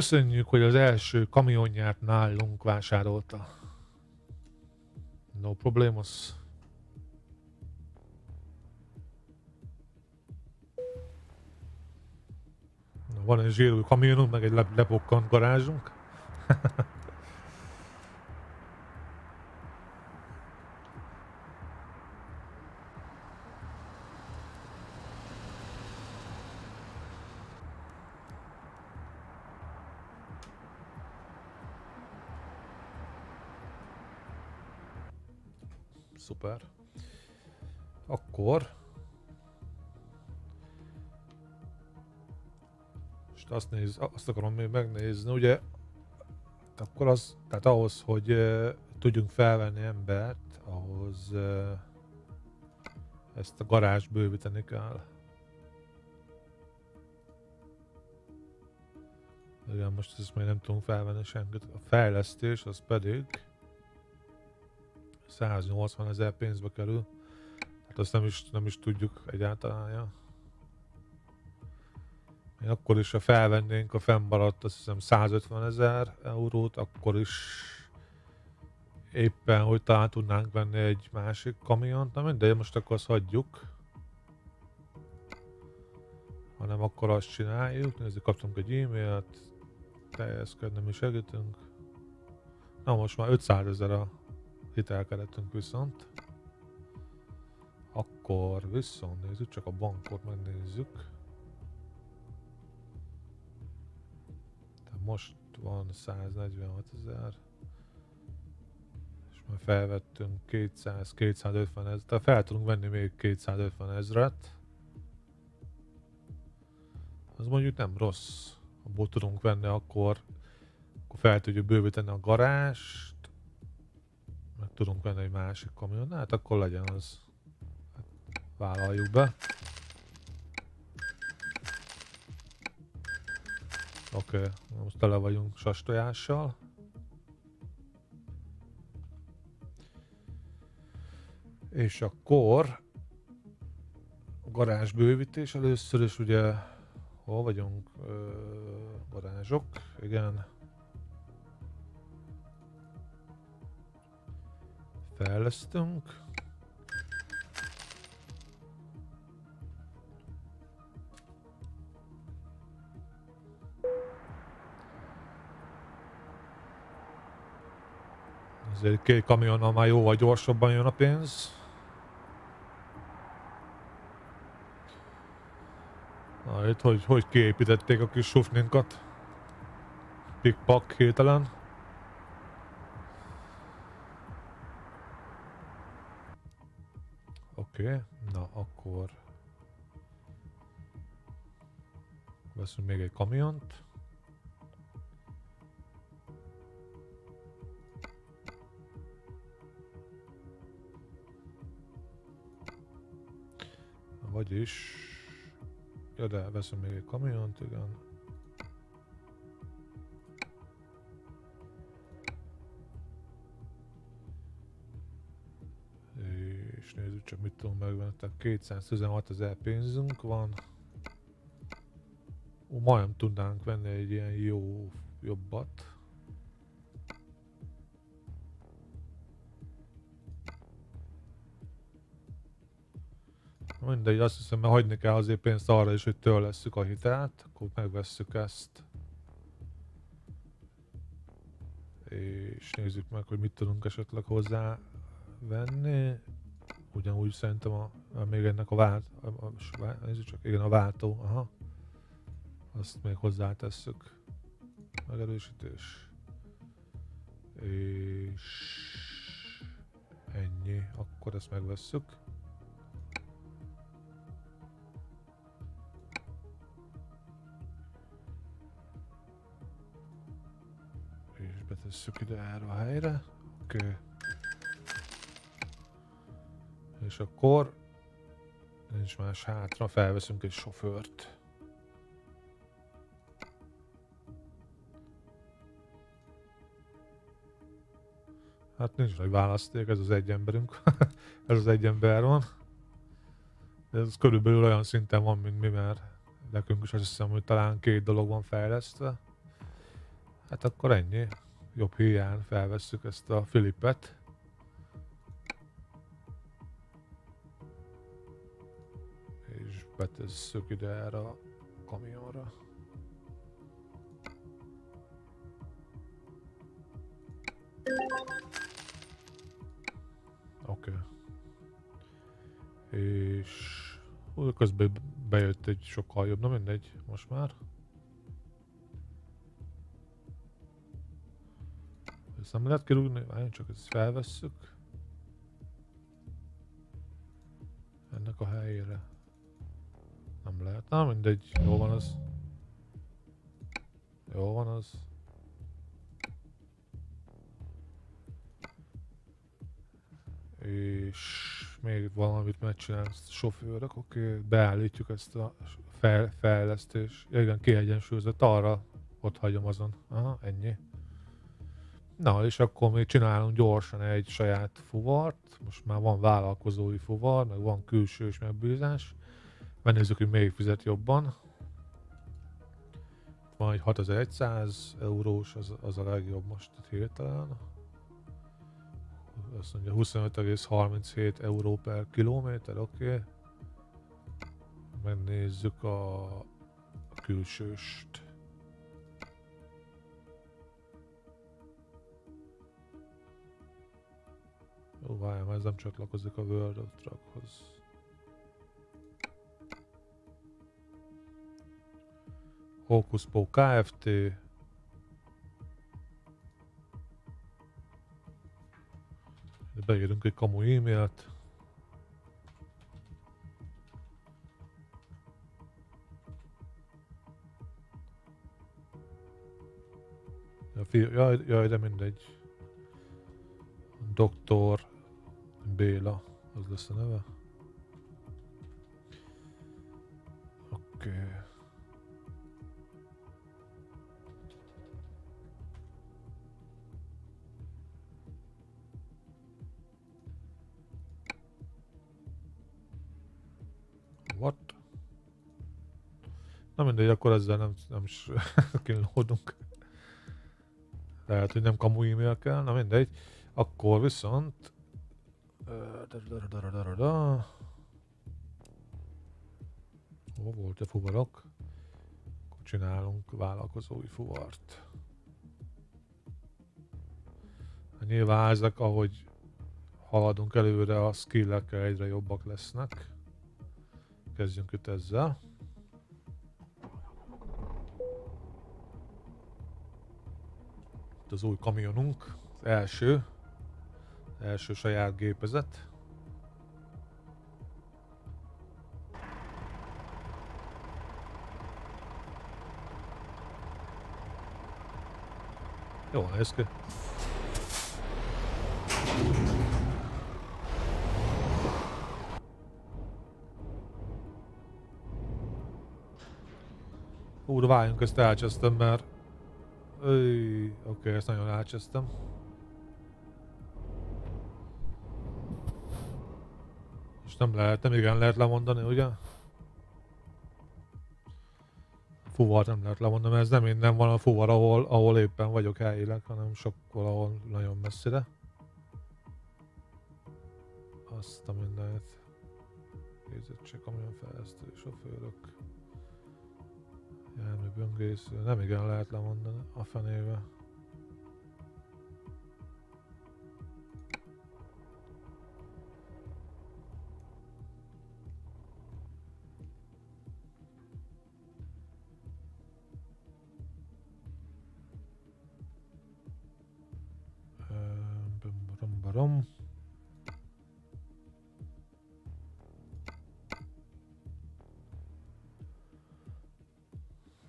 Köszönjük, hogy az első kamionját nálunk vásárolta. No problemos. Na, van egy zsírú kamionunk, meg egy le lepokkant garázsunk. azt, néz, azt akarom még megnézni, ugye akkor az, tehát ahhoz, hogy uh, tudjunk felvenni embert, ahhoz uh, ezt a garázs bővíteni kell. Igen, most ezt még nem tudunk felvenni senkit. A fejlesztés az pedig 180 ezer pénzbe kerül. Hát azt nem is, nem is tudjuk egyáltalán. Ja. Akkor is, ha felvennénk a fennmaradt, azt hiszem 150 ezer eurót, akkor is éppen, hogy talán tudnánk venni egy másik kamiont, na mindegy, most akkor azt hagyjuk. Hanem akkor azt csináljuk, nézzük, kaptunk egy e-mailt, teljeszkedni mi segítünk. Na most már 500 ezer a hitelkeretünk viszont. Akkor viszont nézzük, csak a bankot megnézzük. Most van 146 ezer. És már felvettünk 200-250 ezer. Tehát fel tudunk venni még 250 ezret. Az mondjuk nem rossz. Abból tudunk venni akkor, akkor fel tudjuk bővíteni a garást, meg tudunk venni egy másik kamion, hát akkor legyen az. Hát vállaljuk be. Oké, okay, most tele vagyunk sastojással. És akkor garázs bővítés először is ugye hol vagyunk? Ö, garázsok, igen. fejlesztünk. Ezért két kamionnal már jóval gyorsabban jön a pénz. Na, itt hogy, hogy kiépítették a kis sufninkat. Pikpak hételen. Oké, okay. na akkor veszünk még egy kamiont. Vagyis... Ja, de veszünk még egy kamiont, igen. És nézzük csak mit tudunk megvenni. Tehát 216 ezer pénzünk van. Ó, majdnem tudnánk venni egy ilyen jó, jobbat. Mindegy, azt hiszem, mert hagyni kell azért pénzt arra is, hogy törlesszük a hitelt, akkor megvesszük ezt. És nézzük meg, hogy mit tudunk esetleg hozzá venni ugyanúgy szerintem a, a még ennek a vált, a, a, a, nézzük csak, igen a váltó, aha. Azt még hozzátesszük. Megerősítés. És ennyi, akkor ezt megvesszük. És betesszük ide erre a helyre. Oké. Okay. És akkor Nincs más hátra, felveszünk egy sofőrt. Hát nincs nagy választék, ez az egy emberünk. ez az egy ember van. Ez körülbelül olyan szinten van, mint mi, mert nekünk is azt hiszem, hogy talán két dolog van fejlesztve. Hát akkor ennyi. Jobb hiány felvesszük ezt a Filipet. És betesszük ide erre a kamionra. Oké. Okay. És közben bejött egy sokkal jobb, na mindegy, most már. Ezt nem lehet kirúgni, várjunk csak ezt felvesszük. Ennek a helyére. Nem lehet, na mindegy, jó van az. Jó van az. És még valamit megcsinálni, sofőrök, oké, beállítjuk ezt a fel, fejlesztés. Ja, igen, kiegyensúlyozott, arra ott hagyom azon. Aha, ennyi. Na, és akkor még csinálunk gyorsan egy saját fuvart. Most már van vállalkozói fuvar, meg van külsős megbízás. Megnézzük, hogy még fizet jobban. Van egy 6100 eurós, az, az a legjobb most hirtelen azt mondja 25,37 euró per kilométer, oké. Okay. Megnézzük a külsőst. Várjál, ez nem csatlakozik a World of Truckhoz. Hocus Kft. Beírunk egy kamu e-mailt. Jaj, jaj, de mindegy. Doktor Béla, az lesz a neve. Oké. Okay. Na mindegy, akkor ezzel nem, nem is kínlódunk. Lehet, hogy nem kamu e-mail kell, na mindegy. Akkor viszont... Hol volt a fuvarok? Akkor csinálunk vállalkozói fuvart. Nyilván ezek, ahogy haladunk előre, a skillek egyre jobbak lesznek. Kezdjünk itt ezzel. Itt az új kamionunk, az első, első saját gépezet. Jó, néz ki. Úr, várjunk, ezt elcsesztem, mert Oké, okay, ezt nagyon átcsesztem. Nem lehet, nem igen lehet lemondani, ugye? Fuvar nem lehet lemondani, mert ez nem minden van a fuvar, ahol, ahol éppen vagyok helyileg, hanem sokkal, ahol nagyon messzire. Azt a mindenit. Képzettség, amilyen fejlesztő sofőrök. Jármű böngésző, nem igen lehet lemondani a fenébe. akarom.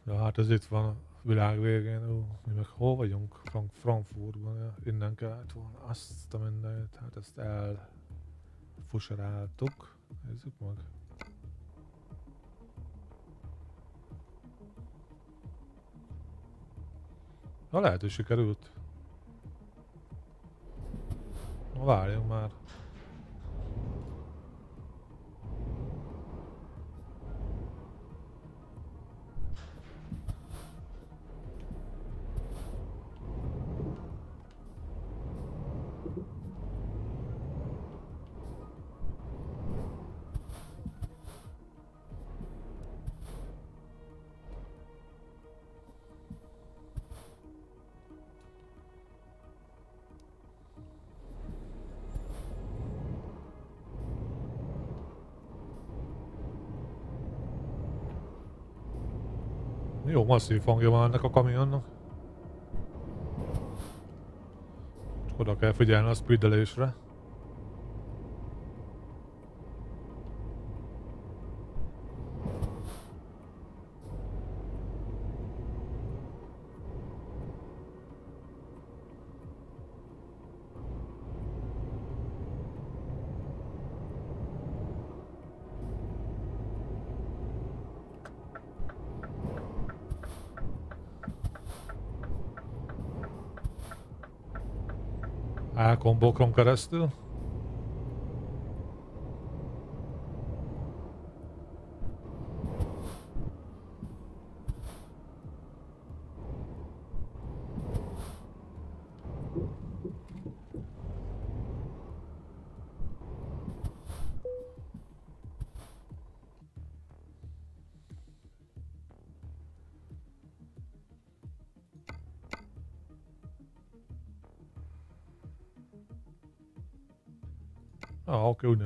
Ja, hát ez itt van a világ végén. Ú, mi meg hol vagyunk? Frank Frankfurtban. Ja, innen kellett volna azt a mindenit. Hát ezt elfuseráltuk. Nézzük meg. Na lehet, hogy sikerült. Na várjunk már. Masszív hangja van ennek a kamionnak. Oda kell figyelni a speedelésre. Boklam karası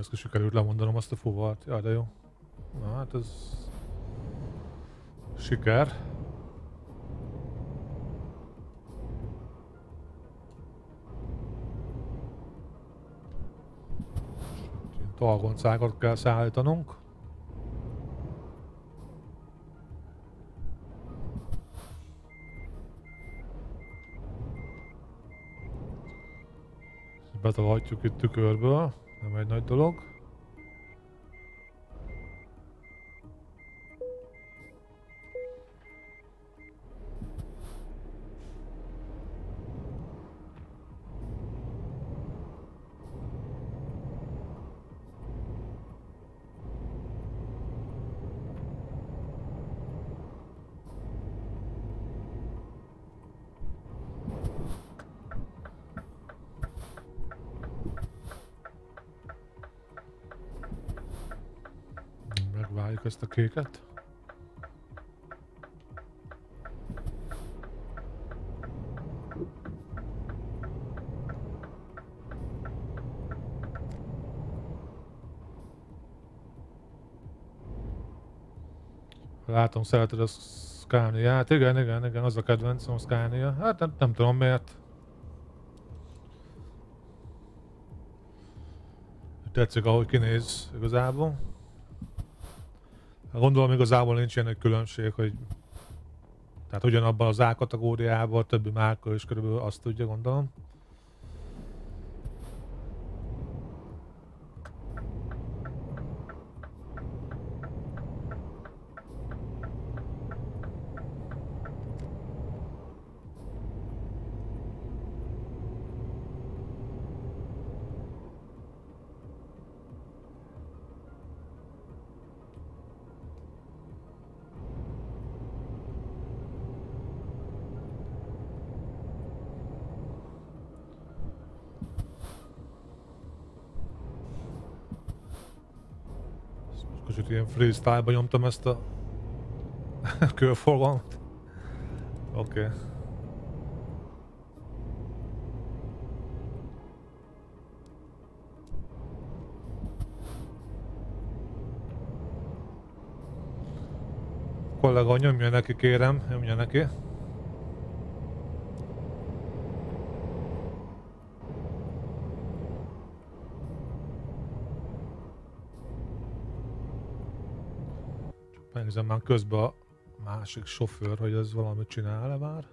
Ki, sikerült lemondanom azt a fuvart. Ja, de jó. Na hát ez... Siker. Talgoncákat kell szállítanunk. Betavatjuk itt tükörből. Nem egy nagy dolog. Ezt a kéket. Látom, szereted a Scania-t. Igen, igen, igen, az a kedvencem, a Scania. Hát nem, nem tudom miért. Tetszik, ahogy kinéz igazából. Gondolom igazából nincs ilyen különbség, hogy tehát ugyanabban az A kategóriában többi márka is körülbelül azt tudja, gondolom. Freestyle-ba nyomtam ezt a körforgalmat. Oké. Okay. Kollega, nyomja neki kérem, nyomja neki. Megnézem már közben a másik sofőr, hogy ez valamit csinál-e már.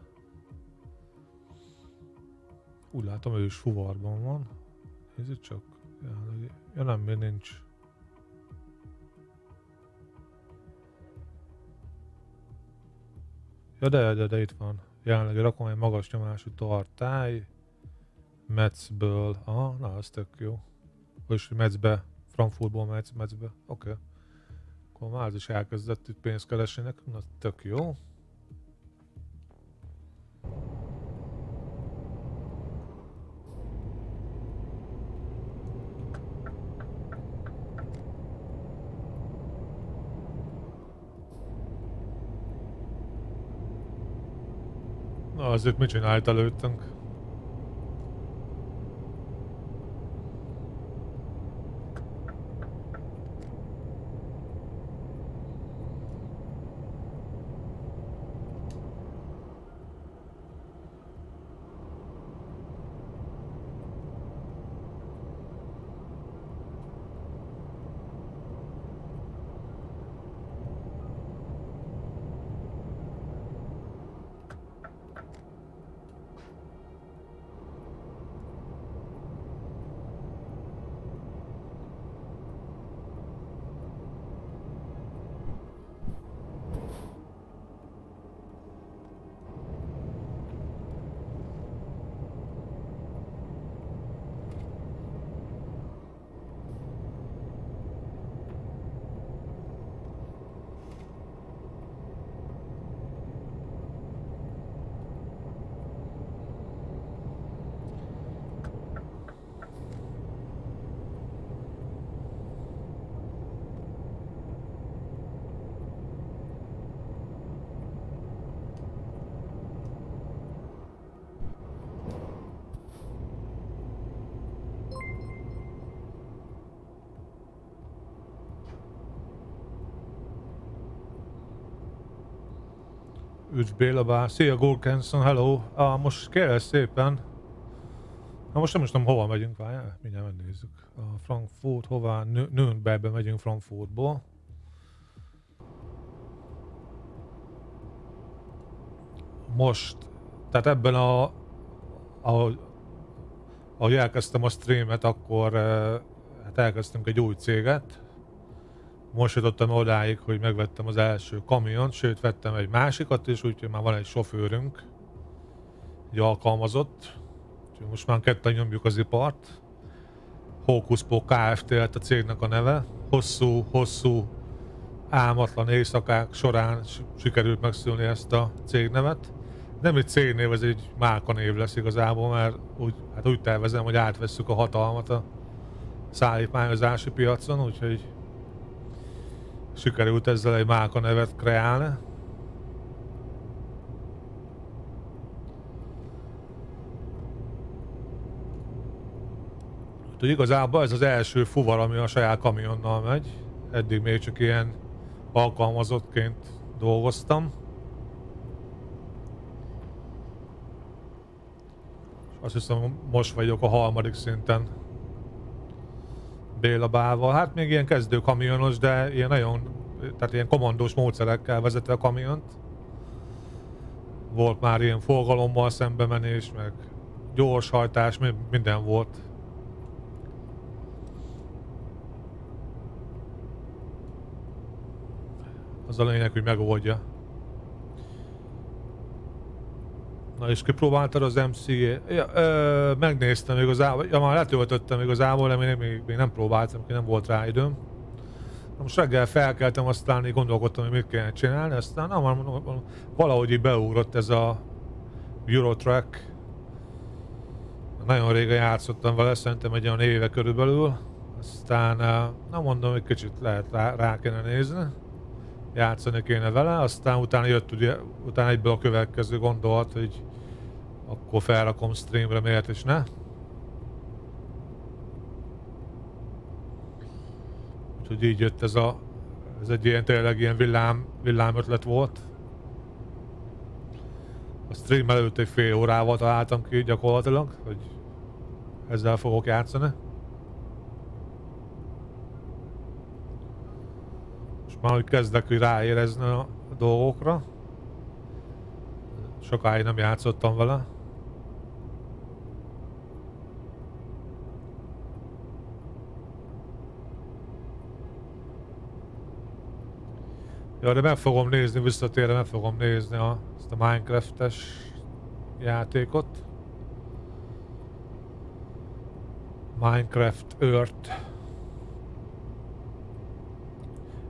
Úgy látom, ő is fuvarban van. Nézzük csak. Ja, nem, még nincs. Ja de, de, de itt van. Jelenleg rakom egy magas nyomású tartály. Metzből. Aha, na, az tök jó. És Metzbe, Frankfurtból Metz, Metzbe. Oké. Okay. Akkor már az is elkezdett itt pénzt keresni nekünk, na tök jó. Na, azért mit csinált előttünk? Üdv Béla bár. Szia Gurkenson, hello. Ah, most kérlek szépen. Na most nem is tudom hova megyünk, várjál, mindjárt megnézzük. A Frankfurt, hová? Nürnbergbe megyünk Frankfurtból. Most, tehát ebben a, ahogy, ahogy elkezdtem a streamet, akkor eh, hát elkezdtünk egy új céget, most jutottam odáig, hogy megvettem az első kamiont, sőt vettem egy másikat is, úgyhogy már van egy sofőrünk, egy alkalmazott. Úgyhogy most már ketten nyomjuk az ipart. Hókuszpó Kft. a cégnek a neve. Hosszú, hosszú, álmatlan éjszakák során sikerült megszülni ezt a cégnevet. Nem egy cégnév, ez egy márkanév lesz igazából, mert úgy, hát úgy tervezem, hogy átvesszük a hatalmat a szállítmányozási piacon, úgyhogy Sikerült ezzel egy márka nevet kreálni. Úgyhogy igazából ez az első fuvar, ami a saját kamionnal megy. Eddig még csak ilyen alkalmazottként dolgoztam. Azt hiszem most vagyok a harmadik szinten Béla Bával. Hát még ilyen kezdő kamionos, de ilyen nagyon, tehát ilyen komandós módszerekkel vezette a kamiont. Volt már ilyen forgalommal szembemenés, meg gyors hajtás, minden volt. Az a lényeg, hogy megoldja. Na és kipróbáltad az MCA? Ja, ö, megnéztem igazából, ja már letöltöttem igazából, de még, még, még nem próbáltam, nem volt rá időm. Na most reggel felkeltem, aztán így gondolkodtam, hogy mit kéne csinálni, aztán na, valahogy így beugrott ez a Eurotrack. Nagyon régen játszottam vele, szerintem egy olyan éve körülbelül. Aztán, na mondom, hogy kicsit lehet rá, rá kéne nézni játszani kéne vele, aztán utána jött ugye, utána egyből a következő gondolat, hogy akkor felrakom streamre, miért is ne. Úgyhogy így jött ez a, ez egy ilyen tényleg ilyen villám, villám ötlet volt. A stream előtt egy fél órával találtam ki gyakorlatilag, hogy ezzel fogok játszani. már hogy kezdek ráérezni a dolgokra. Sokáig nem játszottam vele. Ja, de meg fogom nézni, visszatérve meg fogom nézni a, ezt a Minecraft-es játékot. Minecraft Earth.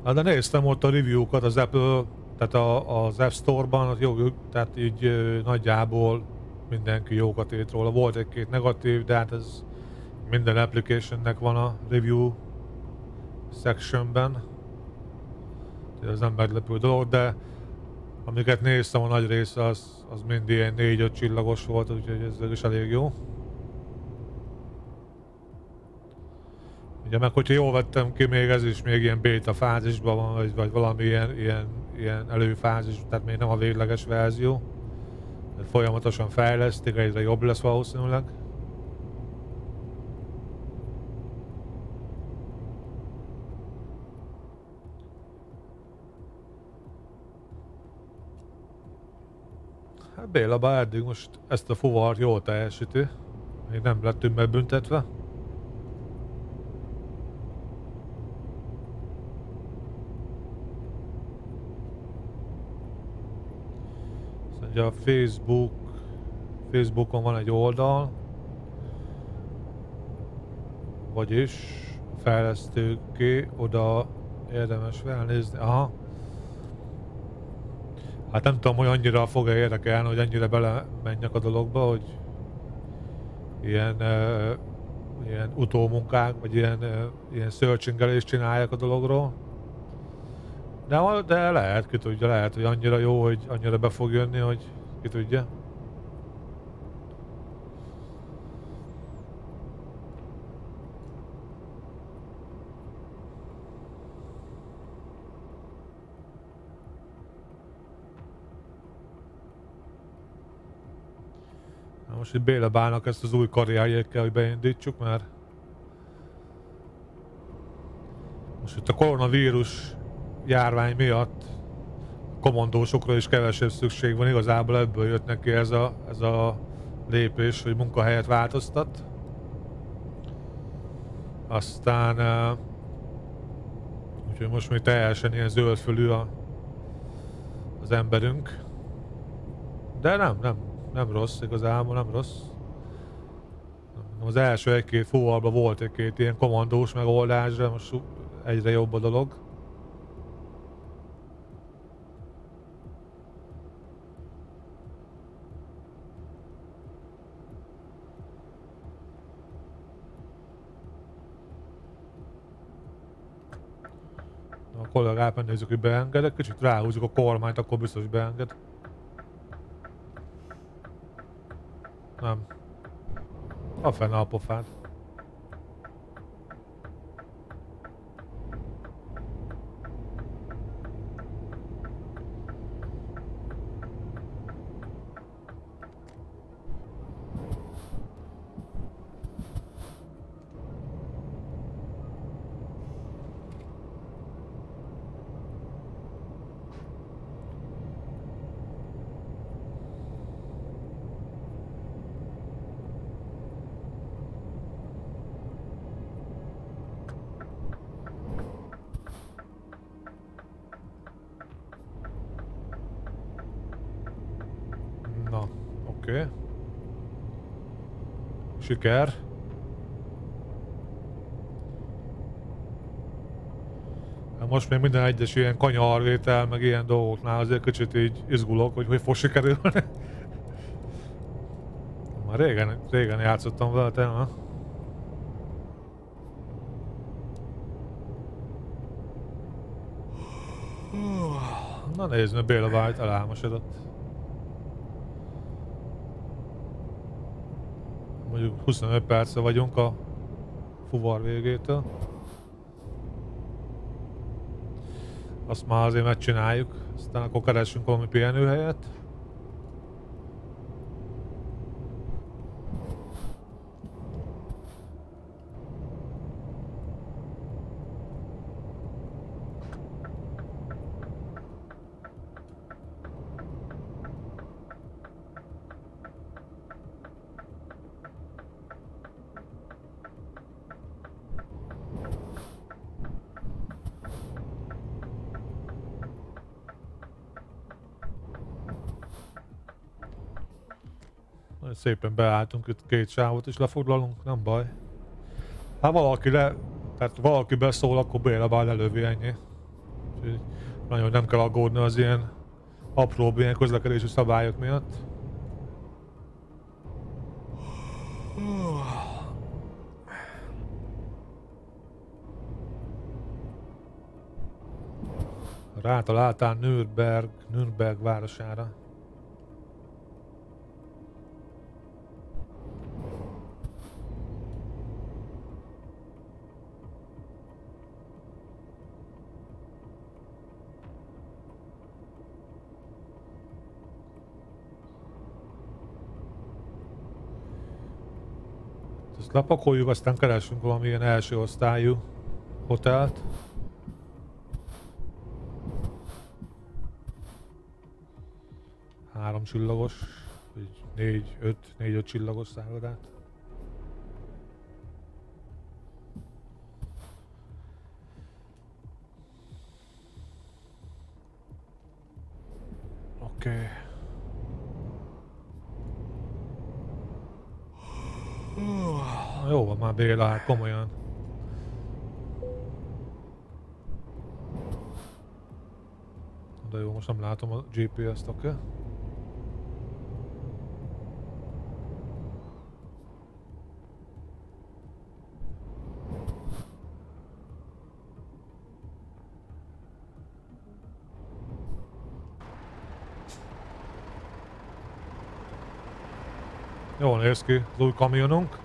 Hát de néztem ott a review-kat az Apple, tehát a, az App Store-ban, jó, tehát így nagyjából mindenki jókat írt róla. Volt egy-két negatív, de hát ez minden applicationnek van a review sectionben. Ez nem meglepő dolog, de amiket néztem, a nagy része az, az mind ilyen 4-5 csillagos volt, úgyhogy ez is elég jó. Ugye meg hogyha jól vettem ki, még ez is még ilyen beta fázisban van, vagy, vagy valami ilyen, ilyen, ilyen előfázis, tehát még nem a végleges verzió. Folyamatosan fejlesztik, egyre jobb lesz valószínűleg. Hát Béla bár eddig most ezt a fuvart jól teljesíti. Még nem lettünk megbüntetve. Ugye a Facebook, Facebookon van egy oldal, vagyis fejlesztőké oda érdemes felnézni. Aha. Hát nem tudom, hogy annyira fog-e érdekelni, hogy annyira bele menjek a dologba, hogy ilyen, uh, ilyen utómunkák, vagy ilyen, uh, ilyen searchingelést csinálják a dologról. De, de lehet, ki tudja, lehet, hogy annyira jó, hogy annyira be fog jönni, hogy ki tudja. Most itt Béla Bának ezt az új karrierjét kell, hogy beindítsuk, mert most itt a koronavírus járvány miatt komandósokra is kevesebb szükség van. Igazából ebből jött neki ez a, ez a lépés, hogy munkahelyet változtat. Aztán uh, úgyhogy most még teljesen ilyen zöldfölű a, az emberünk. De nem, nem, nem rossz, igazából nem rossz. Az első egy-két fúvalban volt egy-két ilyen komandós megoldás, de most egyre jobb a dolog. kollégát megnézzük, hogy beengedek, kicsit ráhúzzuk a kormányt, akkor biztos beenged. Nem. A fenne a pofát. Siker. Most még minden egyes ilyen kanyarvétel, meg ilyen dolgoknál azért kicsit így izgulok, hogy hogy fog sikerülni. Már régen, régen játszottam vele, te, na? Na nézd, mert Béla White elálmosodott. Mondjuk 25 perce vagyunk a fuvar végétől. Azt már azért megcsináljuk, aztán akkor keresünk valami pihenőhelyet. Szépen beálltunk, itt két sávot is lefoglalunk, nem baj. Hát valaki le, tehát valaki beszól, akkor Béla már lelövi ennyi. Úgyhogy nagyon nem kell aggódni az ilyen apró ilyen közlekedési szabályok miatt. Rátaláltál Nürnberg, Nürnberg városára. Ezt lepakoljuk, aztán keresünk valamilyen első osztályú hotelt. Három csillagos, vagy négy, öt, négy, öt csillagos szállodát. Béla, hát komolyan. De jó, most nem látom a GPS-t, oké? Jól néz ki az új kamionunk.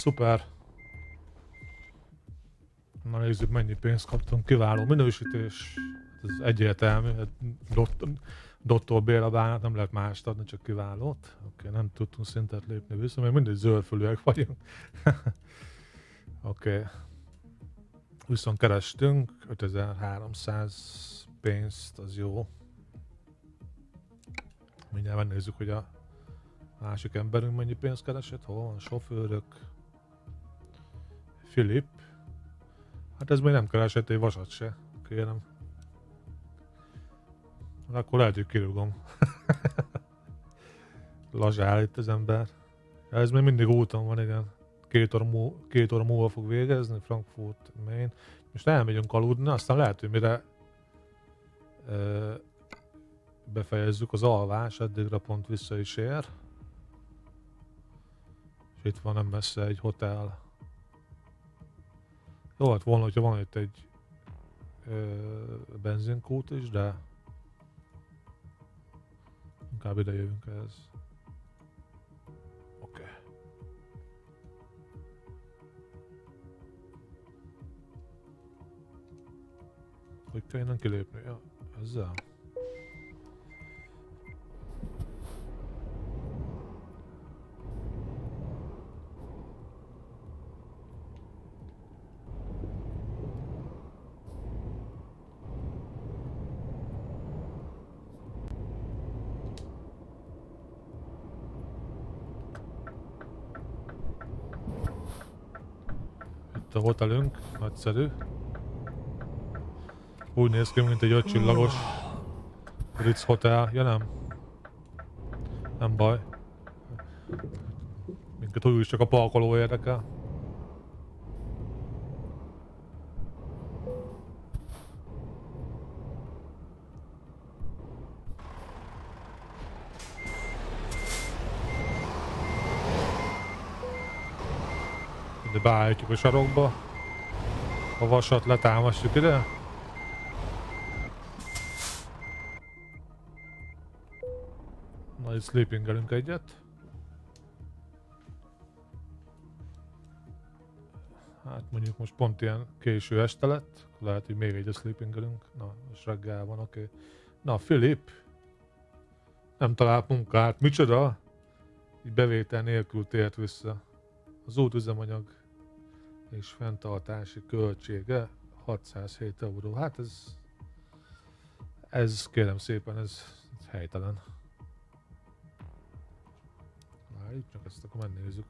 Szuper. Na nézzük mennyi pénzt kaptunk. Kiváló minősítés. Ez egyértelmű. Hát Dott, Dottor Béla bánat nem lehet mást adni, csak kiválót. Oké, okay, nem tudtunk szintet lépni vissza, mert mindegy zöldfölűek vagyunk. Oké. Okay. Viszont kerestünk 5300 pénzt, az jó. Mindjárt megnézzük, hogy a másik emberünk mennyi pénzt keresett, hol van, sofőrök, Filip. Hát ez még nem keresett egy vasat se, kérem. Akkor lehet, hogy kirúgom. Lazsál itt az ember. Ez még mindig úton van, igen. Két óra, múl, két óra múlva fog végezni, Frankfurt, Main. Most elmegyünk aludni, aztán lehet, hogy mire ö, befejezzük az alvás, addigra pont vissza is ér. És itt van nem messze egy hotel. Jó lett volna, hogyha van itt egy ö, benzinkút is, de inkább ide jövünk ez. Oké. Okay. Hogy kell innen kilépni? Ja, ezzel? A hotelünk, nagyszerű. Úgy néz ki, mint egy ötcsillagos Ritz Hotel. Ja nem? Nem baj. Minket úgy csak a parkoló érdekel. De beállítjuk a sarokba. A vasat letámasztjuk ide. Majd sleepingelünk egyet. Hát mondjuk most pont ilyen késő este lett. Lehet, hogy még egyet sleepingelünk. Na, most reggel van, oké. Okay. Na, Filip. Nem talált munkát. Micsoda? Így bevétel nélkül tért vissza. Az útüzemanyag és fenntartási költsége 607 euró. Hát ez, ez kérem szépen, ez, helytelen. Várjuk csak ezt akkor megnézzük.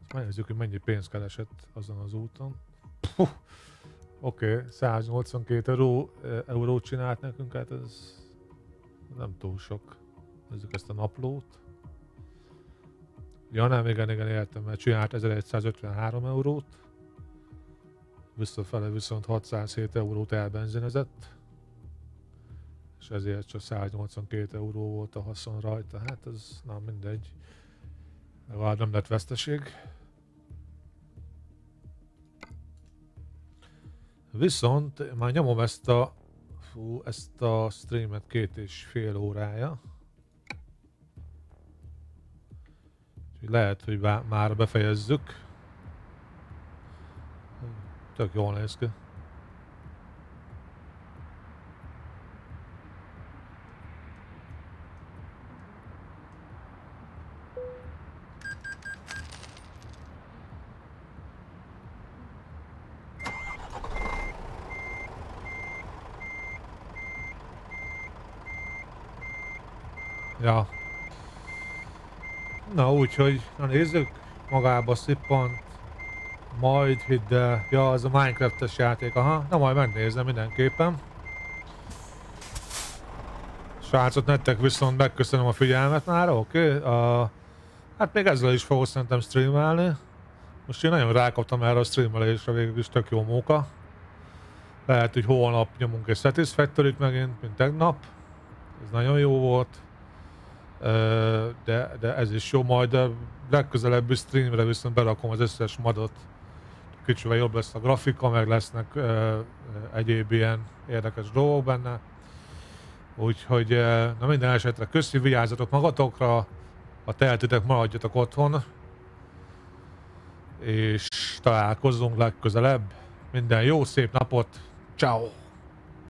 Ezt megnézzük, hogy mennyi pénzt keresett azon az úton. Oké, okay, 182 euró, eurót csinált nekünk, hát ez nem túl sok. Nézzük ezt a naplót. Ja nem, igen, igen, értem, mert csinált 1153 eurót, visszafele viszont 607 eurót elbenzinezett, és ezért csak 182 euró volt a haszon rajta. Hát ez nem mindegy. Legalább nem lett veszteség. Viszont már nyomom ezt a, fú, ezt a streamet két és fél órája. Lehet, hogy már befejezzük. Tök jól néz ki. Ja, Na úgyhogy, na nézzük, magába szippant, majd hidd el, ja az a Minecraft-es játék, aha, na majd megnézem mindenképpen. Srácot nettek viszont megköszönöm a figyelmet már, oké? Okay? Uh, hát még ezzel is fogok szerintem streamelni. Most én nagyon rákaptam erre a streamelésre, végül is tök jó móka. Lehet, hogy holnap nyomunk egy satisfactory megint, mint tegnap. Ez nagyon jó volt de, de ez is jó, majd a legközelebbi streamre viszont berakom az összes madot. Kicsivel jobb lesz a grafika, meg lesznek egyéb ilyen érdekes dolgok benne. Úgyhogy na minden esetre köszi, vigyázzatok magatokra, ha tehetitek, maradjatok otthon. És találkozzunk legközelebb. Minden jó, szép napot, ciao.